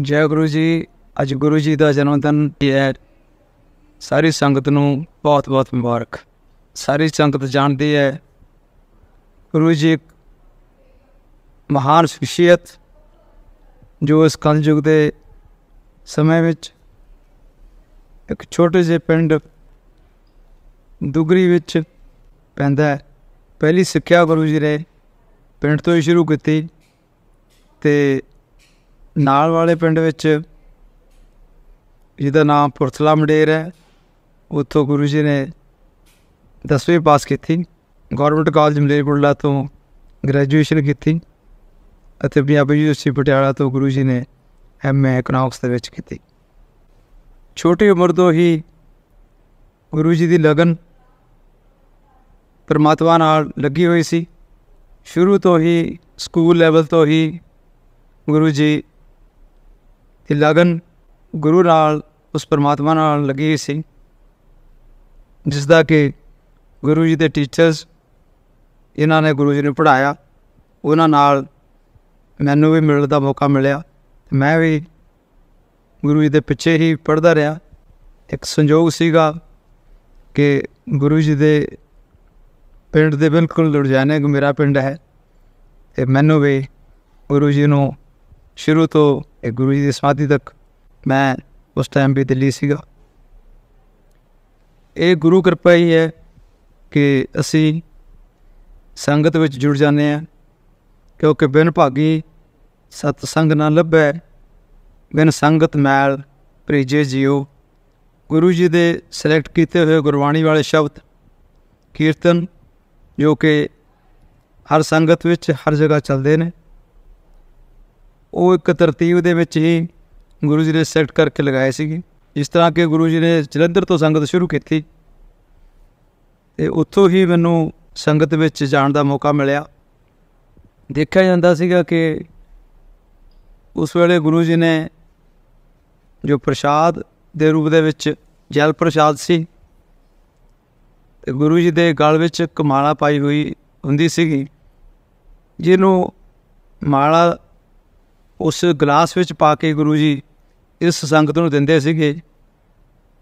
ਜੈ ਗੁਰੂ ਜੀ, ਅੱਜ ਗੁਰੂ ਜੀ ਦਾ ਜਨਮ ਦਿਨ ਹੈ। ਸਾਰੀ ਸੰਗਤ ਨੂੰ ਬਹੁਤ ਬਹੁਤ ਮੁਬਾਰਕ। ਸਾਰੀ ਸੰਗਤ ਜਾਣਦੀ ਹੈ। ਗੁਰੂ ਜੀ ਇੱਕ ਮਹਾਨ ਸ਼ਖਸੀਅਤ, ਜੋ ਇਸ ਕਲਯੁਗ ਦੇ ਸਮੇਂ ਵਿੱਚ ਇੱਕ ਛੋਟੇ ਜਿਹੇ ਪਿੰਡ ਦੁਗਰੀ ਵਿੱਚ ਪੈਂਦਾ ਹੈ। ਪਹਿਲੀ ਸਿੱਖਿਆ ਗੁਰੂ ਜੀ ਨੇ ਪਿੰਡ ਤੋਂ ਹੀ ਸ਼ੁਰੂ ਕੀਤੀ ਤੇ ਨਾਲ ਵਾਲੇ ਪਿੰਡ ਵਿੱਚ ਜਿਹਦਾ ਨਾਮ ਪੁਰਥਲਾ ਮੰਡੇਰ ਹੈ, ਉੱਥੋਂ ਗੁਰੂ ਜੀ ਨੇ 10ਵੀਂ ਪਾਸ ਕੀਤੀ ਗਵਰਨਮੈਂਟ ਕਾਲਜ ਮਲੇਰਕੋਟਲਾ ਤੋਂ ਗ੍ਰੈਜੂਏਸ਼ਨ ਕੀਤੀ ਅਤੇ ਪੰਜਾਬੀ ਯੂਨੀਵਰਸਿਟੀ ਪਟਿਆਲਾ ਤੋਂ ਗੁਰੂ ਜੀ ਨੇ ਐਮਏ ਇਕਨੋਮਿਕਸ ਦੇ ਵਿੱਚ ਕੀਤੀ। ਛੋਟੀ ਉਮਰ ਤੋਂ ਹੀ ਗੁਰੂ ਜੀ ਦੀ ਲਗਨ ਪਰਮਾਤਮਾ ਨਾਲ ਲੱਗੀ ਹੋਈ ਸੀ। ਸ਼ੁਰੂ ਤੋਂ ਹੀ ਸਕੂਲ ਲੈਵਲ ਤੋਂ ਹੀ ਗੁਰੂ ਜੀ ਦੀ ਲਗਨ ਗੁਰੂ ਨਾਲ, ਉਸ ਪਰਮਾਤਮਾ ਨਾਲ ਲੱਗੀ ਹੋਈ ਸੀ ਜਿਸ ਦਾ ਕਿ ਗੁਰੂ ਜੀ ਦੇ ਟੀਚਰਸ ਇਹਨਾਂ ਨੇ ਗੁਰੂ ਜੀ ਨੂੰ ਪੜਾਇਆ ਉਹਨਾਂ ਨਾਲ ਮੈਨੂੰ ਵੀ ਮਿਲਣ ਦਾ ਮੌਕਾ ਮਿਲਿਆ ਮੈਂ ਵੀ ਗੁਰੂ ਜੀ ਦੇ ਪਿੱਛੇ ਹੀ ਪੜਦਾ ਰਿਹਾ। ਇੱਕ ਸੰਜੋਗ ਸੀਗਾ ਕਿ ਗੁਰੂ ਜੀ ਦੇ ਪਿੰਡ ਦੇ ਬਿਲਕੁਲ ਲੁਧਿਆਣੇ ਮੇਰਾ ਪਿੰਡ ਹੈ, ਤੇ ਮੈਨੂੰ ਵੀ ਗੁਰੂ ਜੀ ਨੂੰ ਸ਼ੁਰੂ ਤੋਂ ਗੁਰੂ ਜੀ ਦੀ ਸਮਾਧੀ ਤੱਕ ਮੈਂ ਉਸ ਟਾਈਮ ਵੀ ਦਿੱਲੀ ਸੀਗਾ। ਇਹ ਗੁਰੂ ਕਿਰਪਾ ਹੀ ਹੈ ਕਿ ਅਸੀਂ ਸੰਗਤ ਵਿੱਚ ਜੁੜ ਜਾਂਦੇ ਆ ਕਿਉਂਕਿ ਬਿਨ ਭਾਗੀ ਸਤ ਸੰਗ ਨਾ ਲੱਭੈ, ਬਿਨ ਸੰਗਤ ਮੈਲ ਭਰੀਜੇ ਜਿਉ। ਗੁਰੂ ਜੀ ਦੇ ਸਿਲੈਕਟ ਕੀਤੇ ਹੋਏ ਗੁਰਬਾਣੀ ਵਾਲੇ ਸ਼ਬਦ, ਕੀਰਤਨ, ਜੋ ਕਿ ਹਰ ਸੰਗਤ ਵਿੱਚ ਹਰ ਜਗ੍ਹਾ ਚੱਲਦੇ ਨੇ। ਉਹ ਇੱਕ ਤਰਤੀਬ ਦੇ ਵਿੱਚ ਹੀ ਗੁਰੂ ਜੀ ਨੇ ਸੈੱਟ ਕਰਕੇ ਲਗਾਏ ਸੀਗੇ। ਜਿਸ ਤਰ੍ਹਾਂ ਕਿ ਗੁਰੂ ਜੀ ਨੇ ਜਲੰਧਰ ਤੋਂ ਸੰਗਤ ਸ਼ੁਰੂ ਕੀਤੀ ਤੇ ਉੱਥੋਂ ਹੀ ਮੈਨੂੰ ਸੰਗਤ ਵਿੱਚ ਜਾਣ ਦਾ ਮੌਕਾ ਮਿਲਿਆ। ਦੇਖਿਆ ਜਾਂਦਾ ਸੀਗਾ ਕਿ ਉਸ ਵੇਲੇ ਗੁਰੂ ਜੀ ਨੇ ਜੋ ਪ੍ਰਸ਼ਾਦ ਦੇ ਰੂਪ ਦੇ ਵਿੱਚ ਜਲ ਪ੍ਰਸ਼ਾਦ ਸੀ ਤੇ ਗੁਰੂ ਜੀ ਦੇ ਗਲ ਵਿੱਚ ਕਮਾਲਾ ਪਾਈ ਹੋਈ ਹੁੰਦੀ ਸੀਗੀ, ਜਿਹਨੂੰ ਮਾਲਾ ਉਸ ਗਲਾਸ ਵਿੱਚ ਪਾ ਕੇ ਗੁਰੂ ਜੀ ਇਸ ਸੰਗਤ ਨੂੰ ਦਿੰਦੇ ਸੀਗੇ।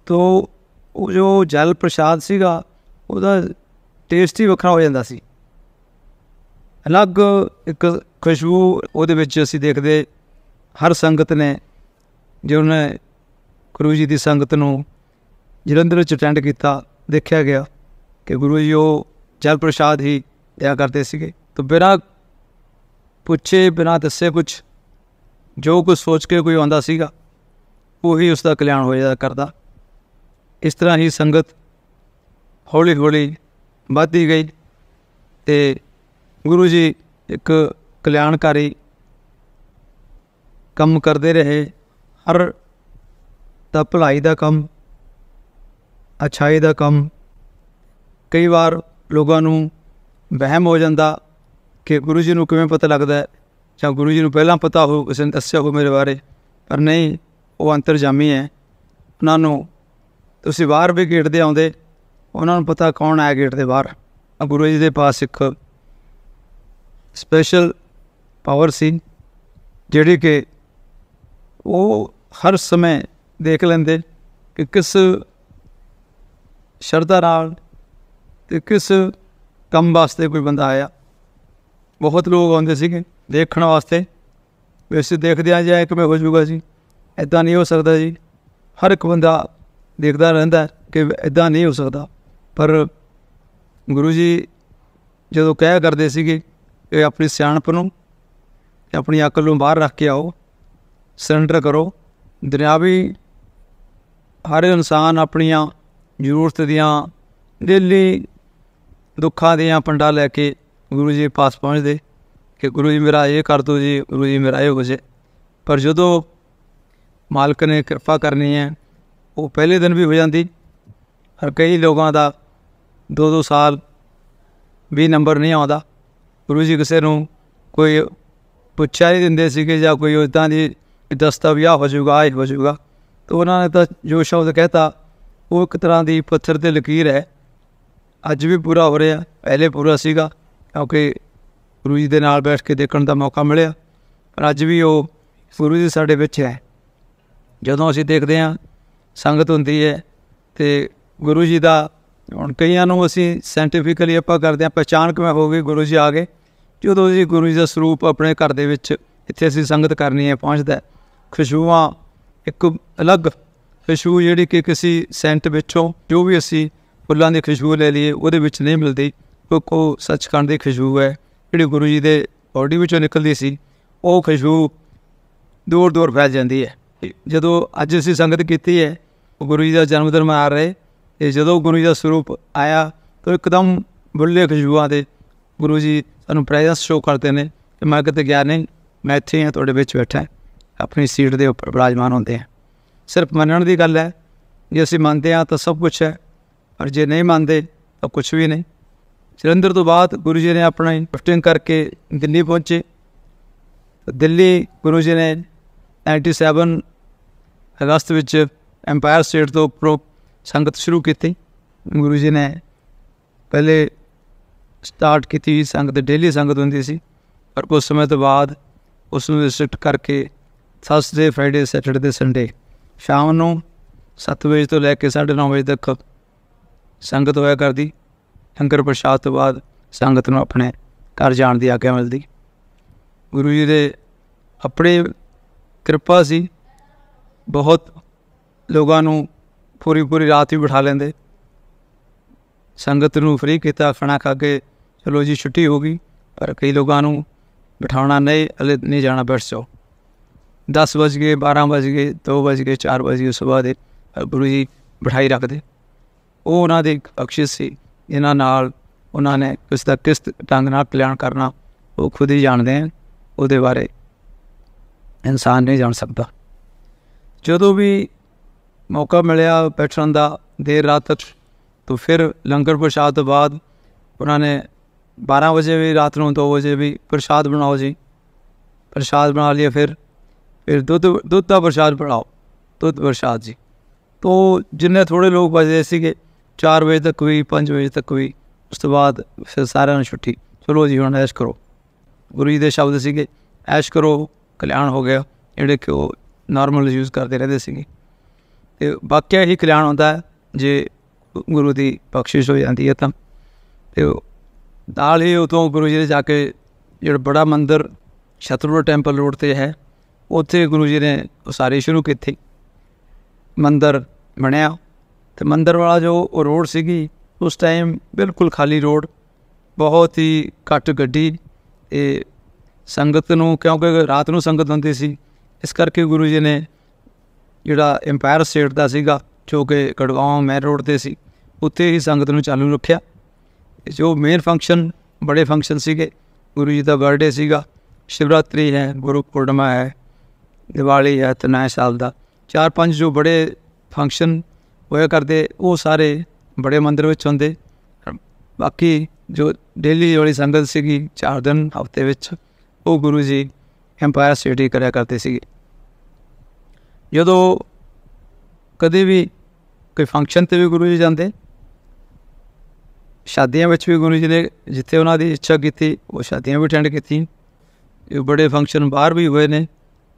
ਤੋਂ ਉਹ ਜੋ ਜਲ ਪ੍ਰਸ਼ਾਦ ਸੀਗਾ, ਉਹਦਾ ਟੇਸਟ ਹੀ ਵੱਖਰਾ ਹੋ ਜਾਂਦਾ ਸੀ। ਅਲੱਗ ਇੱਕ ਖੁਸ਼ਬੂ ਉਹਦੇ ਵਿੱਚ ਅਸੀਂ ਦੇਖਦੇ ਹਰ ਸੰਗਤ ਨੇ ਜਿਹਨੇ ਗੁਰੂ ਜੀ ਦੀ ਸੰਗਤ ਨੂੰ ਜਲੰਧਰ ਵਿੱਚ ਅਟੈਂਡ ਕੀਤਾ, ਦੇਖਿਆ ਗਿਆ ਕਿ ਗੁਰੂ ਜੀ ਉਹ ਜਲ ਪ੍ਰਸ਼ਾਦ ਹੀ ਦਿਆ ਕਰਦੇ ਸੀਗੇ। ਤਾਂ ਬਿਨਾਂ ਪੁੱਛੇ, ਬਿਨਾਂ ਦੱਸੇ ਕੁਝ ਜੋ ਕੁਝ ਸੋਚ ਕੇ ਕੋਈ ਆਉਂਦਾ ਸੀਗਾ, ਉਹੀ ਉਸ ਦਾ ਕਲਿਆਣ ਹੋ ਜਾਂਦਾ ਕਰਦਾ। ਇਸ ਤਰ੍ਹਾਂ ਹੀ ਸੰਗਤ ਹੌਲੀ ਹੌਲੀ ਵੱਧਦੀ ਗਈ ਤੇ ਗੁਰੂ ਜੀ ਇੱਕ ਕਲਿਆਣਕਾਰੀ ਕੰਮ ਕਰਦੇ ਰਹੇ। ਹਰ ਦਾ ਭਲਾਈ ਦਾ ਕੰਮ, ਅਛਾਈ ਦਾ ਕੰਮ, ਕਈ ਵਾਰ ਲੋਕਾਂ ਨੂੰ ਵਹਿਮ ਹੋ ਜਾਂਦਾ ਕਿ ਗੁਰੂ ਜੀ ਨੂੰ ਕਿਵੇਂ ਪਤਾ ਲੱਗਦਾ ਜਾਂ ਗੁਰੂ ਜੀ ਨੂੰ ਪਹਿਲਾਂ ਪਤਾ ਹੋ ਕਿਸੇ ਨੇ ਦੱਸਿਆ ਹੋ ਮੇਰੇ ਬਾਰੇ, ਪਰ ਨਹੀਂ, ਉਹ ਅੰਤਰਜਾਮੀ ਹੈ। ਉਹਨਾਂ ਨੂੰ ਤੁਸੀਂ ਬਾਹਰ ਵੀ ਗੇਟ ਦੇ ਆਉਂਦੇ, ਉਹਨਾਂ ਨੂੰ ਪਤਾ ਕੌਣ ਆਇਆ ਗੇਟ ਦੇ ਬਾਹਰ। ਗੁਰੂ ਜੀ ਦੇ ਪਾਸ ਇੱਕ ਸਪੈਸ਼ਲ ਪਾਵਰ ਸੀ, ਜਿਹੜੀ ਕਿ ਉਹ ਹਰ ਸਮੇਂ ਦੇਖ ਲੈਂਦੇ ਕਿ ਕਿਸ ਸ਼ਰਧਾ ਨਾਲ ਤੇ ਕਿਸ ਕੰਮ ਵਾਸਤੇ ਕੋਈ ਬੰਦਾ ਆਇਆ। ਬਹੁਤ ਲੋਕ ਆਉਂਦੇ ਸੀਗੇ। ਦੇਖਣ ਵਾਸਤੇ। ਵੈਸੇ ਦੇਖਦੇ ਆ ਜਾਏ ਕਿਵੇਂ ਹੋ ਜਾਊਗਾ ਜੀ। ਐਦਾਂ ਨਹੀਂ ਹੋ ਸਕਦਾ ਜੀ। ਹਰ ਇੱਕ ਬੰਦਾ ਦੇਖਦਾ ਰਹਿੰਦਾ ਕਿ ਐਦਾਂ ਨਹੀਂ ਹੋ ਸਕਦਾ। ਪਰ ਗੁਰੂ ਜੀ ਜਦੋਂ ਕਹਿ ਕਰਦੇ ਸੀਗੇ ਕਿ ਆਪਣੀ ਸਿਆਣਪ ਨੂੰ ਆਪਣੀ ਅਕਲ ਨੂੰ ਬਾਹਰ ਰੱਖ ਕੇ ਆਓ ਸਰੈਂਡਰ ਕਰੋ, ਦੁਨਿਆਵੀ ਹਰ ਇਨਸਾਨ ਆਪਣੀਆਂ ਜ਼ਰੂਰਤ ਦੀਆਂ ਦਿੱਲੀ ਦੁੱਖਾਂ ਦੀਆਂ ਪੰਡਾ ਲੈ ਕੇ ਗੁਰੂ ਜੀ ਪਾਸ ਪਹੁੰਚਦੇ। ਕਿ ਗੁਰੂ ਜੀ ਮੇਰਾ ਇਹ ਕਰ ਦੋ ਜੀ, ਗੁਰੂ ਜੀ ਮੇਰਾ ਇਹ ਹੋ। ਜੇ ਪਰ ਜਦੋਂ ਮਾਲਕ ਨੇ ਕਿਰਪਾ ਕਰਨੀ ਹੈ, ਉਹ ਪਹਿਲੇ ਦਿਨ ਵੀ ਹੋ ਜਾਂਦੀ। ਹਰ ਕਈ ਲੋਕਾਂ ਦਾ ਦੋ ਦੋ ਸਾਲ ਵੀ ਨੰਬਰ ਨਹੀਂ ਆਉਂਦਾ। ਗੁਰੂ ਜੀ ਕਿਸੇ ਨੂੰ ਕੋਈ ਪੁੱਛਿਆ ਹੀ ਦਿੰਦੇ ਸੀਗੇ ਜਾਂ ਕੋਈ ਉਦਾਂ ਦੀ ਦਸਤਾ ਵਿਆਹ ਹੋ ਜਾਊਗਾ ਇਹ ਹੋ ਜਾਊਗਾ। ਤਾਂ ਉਹਨਾਂ ਨੇ ਤਾਂ ਜੋ ਸ਼ਬਦ ਕਹਿਤਾ, ਉਹ ਇੱਕ ਤਰ੍ਹਾਂ ਦੀ ਪੱਥਰ ਤੇ ਲਕੀਰ ਹੈ। ਅੱਜ ਵੀ ਪੂਰਾ ਹੋ ਰਿਹਾ, ਪਹਿਲੇ ਪੂਰਾ ਸੀਗਾ, ਕਿਉਂਕਿ ਗੁਰੂ ਜੀ ਦੇ ਨਾਲ ਬੈਠ ਕੇ ਦੇਖਣ ਦਾ ਮੌਕਾ ਮਿਲਿਆ। ਪਰ ਅੱਜ ਵੀ ਉਹ ਗੁਰੂ ਜੀ ਸਾਡੇ ਵਿੱਚ ਹੈ। ਜਦੋਂ ਅਸੀਂ ਦੇਖਦੇ ਹਾਂ, ਸੰਗਤ ਹੁੰਦੀ ਹੈ ਤੇ ਗੁਰੂ ਜੀ ਦਾ ਹੁਣ ਕਈਆਂ ਨੂੰ ਅਸੀਂ ਸਾਇੰਟੀਫਿਕਲੀ ਆਪਾਂ ਕਰਦੇ ਹਾਂ, ਪਛਾਣ ਕਿਵੇਂ ਹੋ ਗਈ ਗੁਰੂ ਜੀ ਆ ਗਏ। ਜਦੋਂ ਅਸੀਂ ਗੁਰੂ ਜੀ ਦਾ ਸਰੂਪ ਆਪਣੇ ਘਰ ਦੇ ਵਿੱਚ ਇੱਥੇ ਅਸੀਂ ਸੰਗਤ ਕਰਨੀ ਹੈ, ਪਹੁੰਚਦਾ ਖੁਸ਼ਬੂਆਂ ਇੱਕ ਅਲੱਗ ਖੁਸ਼ਬੂ ਜਿਹੜੀ ਕਿ ਕਿਸੇ ਸੈਂਟ ਵਿੱਚੋਂ ਜੋ ਵੀ ਅਸੀਂ ਫੁੱਲਾਂ ਦੀ ਖੁਸ਼ਬੂ ਲੈ ਲਈਏ, ਉਹਦੇ ਵਿੱਚ ਨਹੀਂ ਮਿਲਦੀ। ਉਹ ਸੱਚਖੰਡ ਦੀ ਖੁਸ਼ਬੂ ਹੈ। ਜਿਹੜੀ ਗੁਰੂ ਜੀ ਦੇ ਬਾਡੀ ਵਿੱਚੋਂ ਨਿਕਲਦੀ ਸੀ, ਉਹ ਖੁਸ਼ਬੂ ਦੂਰ ਦੂਰ ਫੈਲ ਜਾਂਦੀ ਹੈ। ਜਦੋਂ ਅੱਜ ਅਸੀਂ ਸੰਗਤ ਕੀਤੀ ਹੈ ਗੁਰੂ ਜੀ ਦਾ ਜਨਮ ਦਿਨ ਮਨਾ ਰਹੇ, ਤੇ ਜਦੋਂ ਗੁਰੂ ਜੀ ਦਾ ਸਰੂਪ ਆਇਆ, ਤਾਂ ਇੱਕਦਮ ਬੁੱਲੇ ਖੁਸ਼ਬੂਆਂ ਦੇ ਗੁਰੂ ਜੀ ਸਾਨੂੰ ਪ੍ਰੈਜ਼ੈਂਸ ਸ਼ੋ ਕਰਦੇ ਨੇ, ਕਿ ਮੈਂ ਕਿਤੇ ਗਿਆ ਨਹੀਂ, ਮੈਂ ਇੱਥੇ ਹਾਂ ਤੁਹਾਡੇ ਵਿੱਚ ਬੈਠਾ ਆਪਣੀ ਸੀਟ ਦੇ ਉੱਪਰ ਬਿਰਾਜਮਾਨ ਹੁੰਦੇ ਆ ਸਿਰਫ ਮੰਨਣ ਦੀ ਗੱਲ ਹੈ, ਜੇ ਅਸੀਂ ਮੰਨਦੇ ਹਾਂ ਤਾਂ ਸਭ ਕੁਝ ਹੈ, ਪਰ ਜੇ ਨਹੀਂ ਮੰਨਦੇ ਤਾਂ ਕੁਝ ਵੀ ਨਹੀਂ। ਜਲੰਧਰ ਤੋਂ ਬਾਅਦ ਗੁਰੂ ਜੀ ਨੇ ਆਪਣਾ ਸ਼ਿਫਟਿੰਗ ਕਰਕੇ ਦਿੱਲੀ ਪਹੁੰਚੇ। ਦਿੱਲੀ ਗੁਰੂ ਜੀ ਨੇ 97 ਅਗਸਤ ਵਿੱਚ ਐਮਪਾਇਰ ਸਟੇਟ ਤੋਂ ਉੱਪਰੋਂ ਸੰਗਤ ਸ਼ੁਰੂ ਕੀਤੀ। ਗੁਰੂ ਜੀ ਨੇ ਪਹਿਲੇ ਸਟਾਰਟ ਕੀਤੀ ਸੰਗਤ ਡੇਲੀ ਸੰਗਤ ਹੁੰਦੀ ਸੀ। ਪਰ ਕੁਝ ਸਮੇਂ ਤੋਂ ਬਾਅਦ ਉਸ ਨੂੰ ਰਿਸਟ੍ਰਿਕਟ ਕਰਕੇ ਥਰਸਡੇ ਫਰਾਈਡੇ ਸੈਟਰਡੇ ਸੰਡੇ ਸ਼ਾਮ ਨੂੰ 7 ਵਜੇ ਤੋਂ ਲੈ ਕੇ 9:30 ਵਜੇ ਤੱਕ ਸੰਗਤ ਹੋਇਆ ਕਰਦੀ। ਲੰਗਰ ਪ੍ਰਸ਼ਾਦ ਤੋਂ ਬਾਅਦ ਸੰਗਤ ਨੂੰ ਆਪਣੇ ਘਰ ਜਾਣ ਦੀ ਆਗਿਆ ਮਿਲਦੀ। ਗੁਰੂ ਜੀ ਦੇ ਆਪਣੇ ਕਿਰਪਾ ਸੀ। ਬਹੁਤ ਲੋਕਾਂ ਨੂੰ ਪੂਰੀ ਪੂਰੀ ਰਾਤ ਵੀ ਬਿਠਾ ਲੈਂਦੇ। ਸੰਗਤ ਨੂੰ ਫ੍ਰੀ ਕੀਤਾ, ਖਾਣਾ ਖਾ ਕੇ ਚਲੋ ਜੀ ਛੁੱਟੀ ਹੋ ਗਈ, ਪਰ ਕਈ ਲੋਕਾਂ ਨੂੰ ਬਿਠਾਉਣਾ ਨਹੀਂ ਅਲੇ ਨਹੀਂ ਜਾਣਾ ਬੈਠ ਜਾਓ 10 ਵਜ ਗਏ 12 ਵਜ ਗਏ 2 ਵਜ ਗਏ 4 ਵਜ ਗਏ ਸਵੇਰ ਦੇ ਗੁਰੂ ਜੀ ਬਿਠਾਈ ਰੱਖਦੇ। ਉਹ ਉਹਨਾਂ ਦੇ ਅਕਸ਼ਿਸ਼ ਸੀ। ਇਹਨਾਂ ਨਾਲ ਉਹਨਾਂ ਨੇ ਕਿਸ ਦਾ ਕਿਸ ਢੰਗ ਨਾਲ ਕਲਿਆਣ ਕਰਨਾ, ਉਹ ਖੁਦ ਹੀ ਜਾਣਦੇ ਹਨ, ਉਹਦੇ ਬਾਰੇ ਇਨਸਾਨ ਨਹੀਂ ਜਾਣ ਸਕਦਾ। ਜਦੋਂ ਵੀ ਮੌਕਾ ਮਿਲਿਆ ਬੈਠਣ ਦਾ ਦੇਰ ਰਾਤ ਤੱਕ, ਤਾਂ ਫਿਰ ਲੰਗਰ ਪ੍ਰਸ਼ਾਦ ਤੋਂ ਬਾਅਦ ਉਹਨਾਂ ਨੇ 12 ਵਜੇ ਵੀ, ਰਾਤ ਨੂੰ 2 ਵਜੇ ਵੀ ਪ੍ਰਸ਼ਾਦ ਬਣਾਓ ਜੀ। ਪ੍ਰਸ਼ਾਦ ਬਣਾ ਲਿਆ ਫਿਰ ਫਿਰ ਦੁੱਧ ਦੁੱਧ ਦਾ ਪ੍ਰਸ਼ਾਦ ਬਣਾਓ, ਦੁੱਧ ਪ੍ਰਸ਼ਾਦ ਜੀ। ਤੋਂ ਜਿੰਨੇ ਥੋੜੇ ਲੋਕ ਬਚਦੇ ਸੀਗੇ 4 ਵਜੇ ਤੱਕ ਵੀ 5 ਵਜੇ ਤੱਕ ਵੀ, ਉਸ ਤੋਂ ਬਾਅਦ ਫਿਰ ਸਾਰਿਆਂ ਨੂੰ ਛੁੱਟੀ। ਚਲੋ ਜੀ, ਹੁਣ ਐਸ਼ ਕਰੋ। ਗੁਰੂ ਜੀ ਦੇ ਸ਼ਬਦ ਸੀਗੇ, ਐਸ਼ ਕਰੋ, ਕਲਿਆਣ ਹੋ ਗਿਆ। ਜਿਹੜੇ ਕਿ ਉਹ ਨਾਰਮਲ ਯੂਜ਼ ਕਰਦੇ ਰਹਿੰਦੇ ਸੀਗੇ। ਤੇ ਵਾਕਿਆ ਹੀ ਕਲਿਆਣ ਹੁੰਦਾ ਹੈ, ਜੇ ਗੁਰੂ ਦੀ ਬਖਸ਼ਿਸ਼ ਹੋ ਜਾਂਦੀ ਹੈ ਤਾਂ। ਤੇ ਨਾਲ ਹੀ ਉਤੋਂ ਗੁਰੂ ਜੀ ਦੇ ਜਾ ਕੇ ਜਿਹੜਾ ਬੜਾ ਮੰਦਿਰ ਛਤਰਪੁਰ ਟੈਂਪਲ ਰੋਡ ਤੇ ਹੈ, ਉੱਥੇ ਗੁਰੂ ਜੀ ਨੇ ਉਸਾਰੀ ਸ਼ੁਰੂ ਕੀਤੀ। ਮੰਦਿਰ ਬਣਿਆ। ਤੇ ਮੰਦਰ ਵਾਲਾ ਜੋ ਉਹ ਰੋਡ ਸੀਗੀ, ਉਸ ਟਾਈਮ ਬਿਲਕੁਲ ਖਾਲੀ ਰੋਡ, ਬਹੁਤ ਹੀ ਘੱਟ ਗੱਡੀ ਇਹ ਸੰਗਤ ਨੂੰ, ਕਿਉਂਕਿ ਰਾਤ ਨੂੰ ਸੰਗਤ ਹੁੰਦੀ ਸੀ, ਇਸ ਕਰਕੇ ਗੁਰੂ ਜੀ ਨੇ ਜਿਹੜਾ ਐਮਪਾਇਰ ਸਟੇਟ ਦਾ ਸੀਗਾ, ਜੋ ਕਿ ਕੜਗਾਉਂ ਮੈਨ ਰੋਡ ਤੇ ਸੀ, ਉੱਥੇ ਹੀ ਸੰਗਤ ਨੂੰ ਚਾਲੂ ਰੱਖਿਆ। ਜੋ ਮੇਨ ਫੰਕਸ਼ਨ ਬੜੇ ਫੰਕਸ਼ਨ ਸੀਗੇ, ਗੁਰੂ ਜੀ ਦਾ ਬਰਥਡੇ ਸੀਗਾ, ਸ਼ਿਵਰਾਤਰੀ ਹੈ, ਗੁਰੂ ਪੂਰਨਿਮਾ ਹੈ, ਦੀਵਾਲੀ ਹੈ, ਤੇ ਨਵੇਂ ਸਾਲ ਦਾ। ਚਾਰ ਪੰਜ ਜੋ ਬੜੇ ਫੰਕਸ਼ਨ ਹੋਇਆ ਕਰਦੇ, ਉਹ ਸਾਰੇ ਬੜੇ ਮੰਦਰ ਵਿੱਚ ਹੁੰਦੇ। ਬਾਕੀ ਜੋ ਡੇਲੀ ਵਾਲੀ ਸੰਗਤ ਸੀਗੀ, ਚਾਰ ਦਿਨ ਹਫ਼ਤੇ ਵਿੱਚ, ਉਹ ਗੁਰੂ ਜੀ ਐਮਪਾਇਰ ਸਟੇਟ ਕਰਿਆ ਕਰਦੇ ਸੀਗੇ। ਜਦੋਂ ਕਦੇ ਵੀ ਕੋਈ ਫੰਕਸ਼ਨ ਤੇ ਵੀ ਗੁਰੂ ਜੀ ਜਾਂਦੇ, ਸ਼ਾਦੀਆਂ ਵਿੱਚ ਵੀ ਗੁਰੂ ਜੀ ਨੇ ਜਿੱਥੇ ਉਹਨਾਂ ਦੀ ਇੱਛਾ ਕੀਤੀ, ਉਹ ਸ਼ਾਦੀਆਂ ਵੀ ਅਟੈਂਡ ਕੀਤੀਆਂ। ਇਹ ਬੜੇ ਫੰਕਸ਼ਨ ਬਾਹਰ ਵੀ ਹੋਏ ਨੇ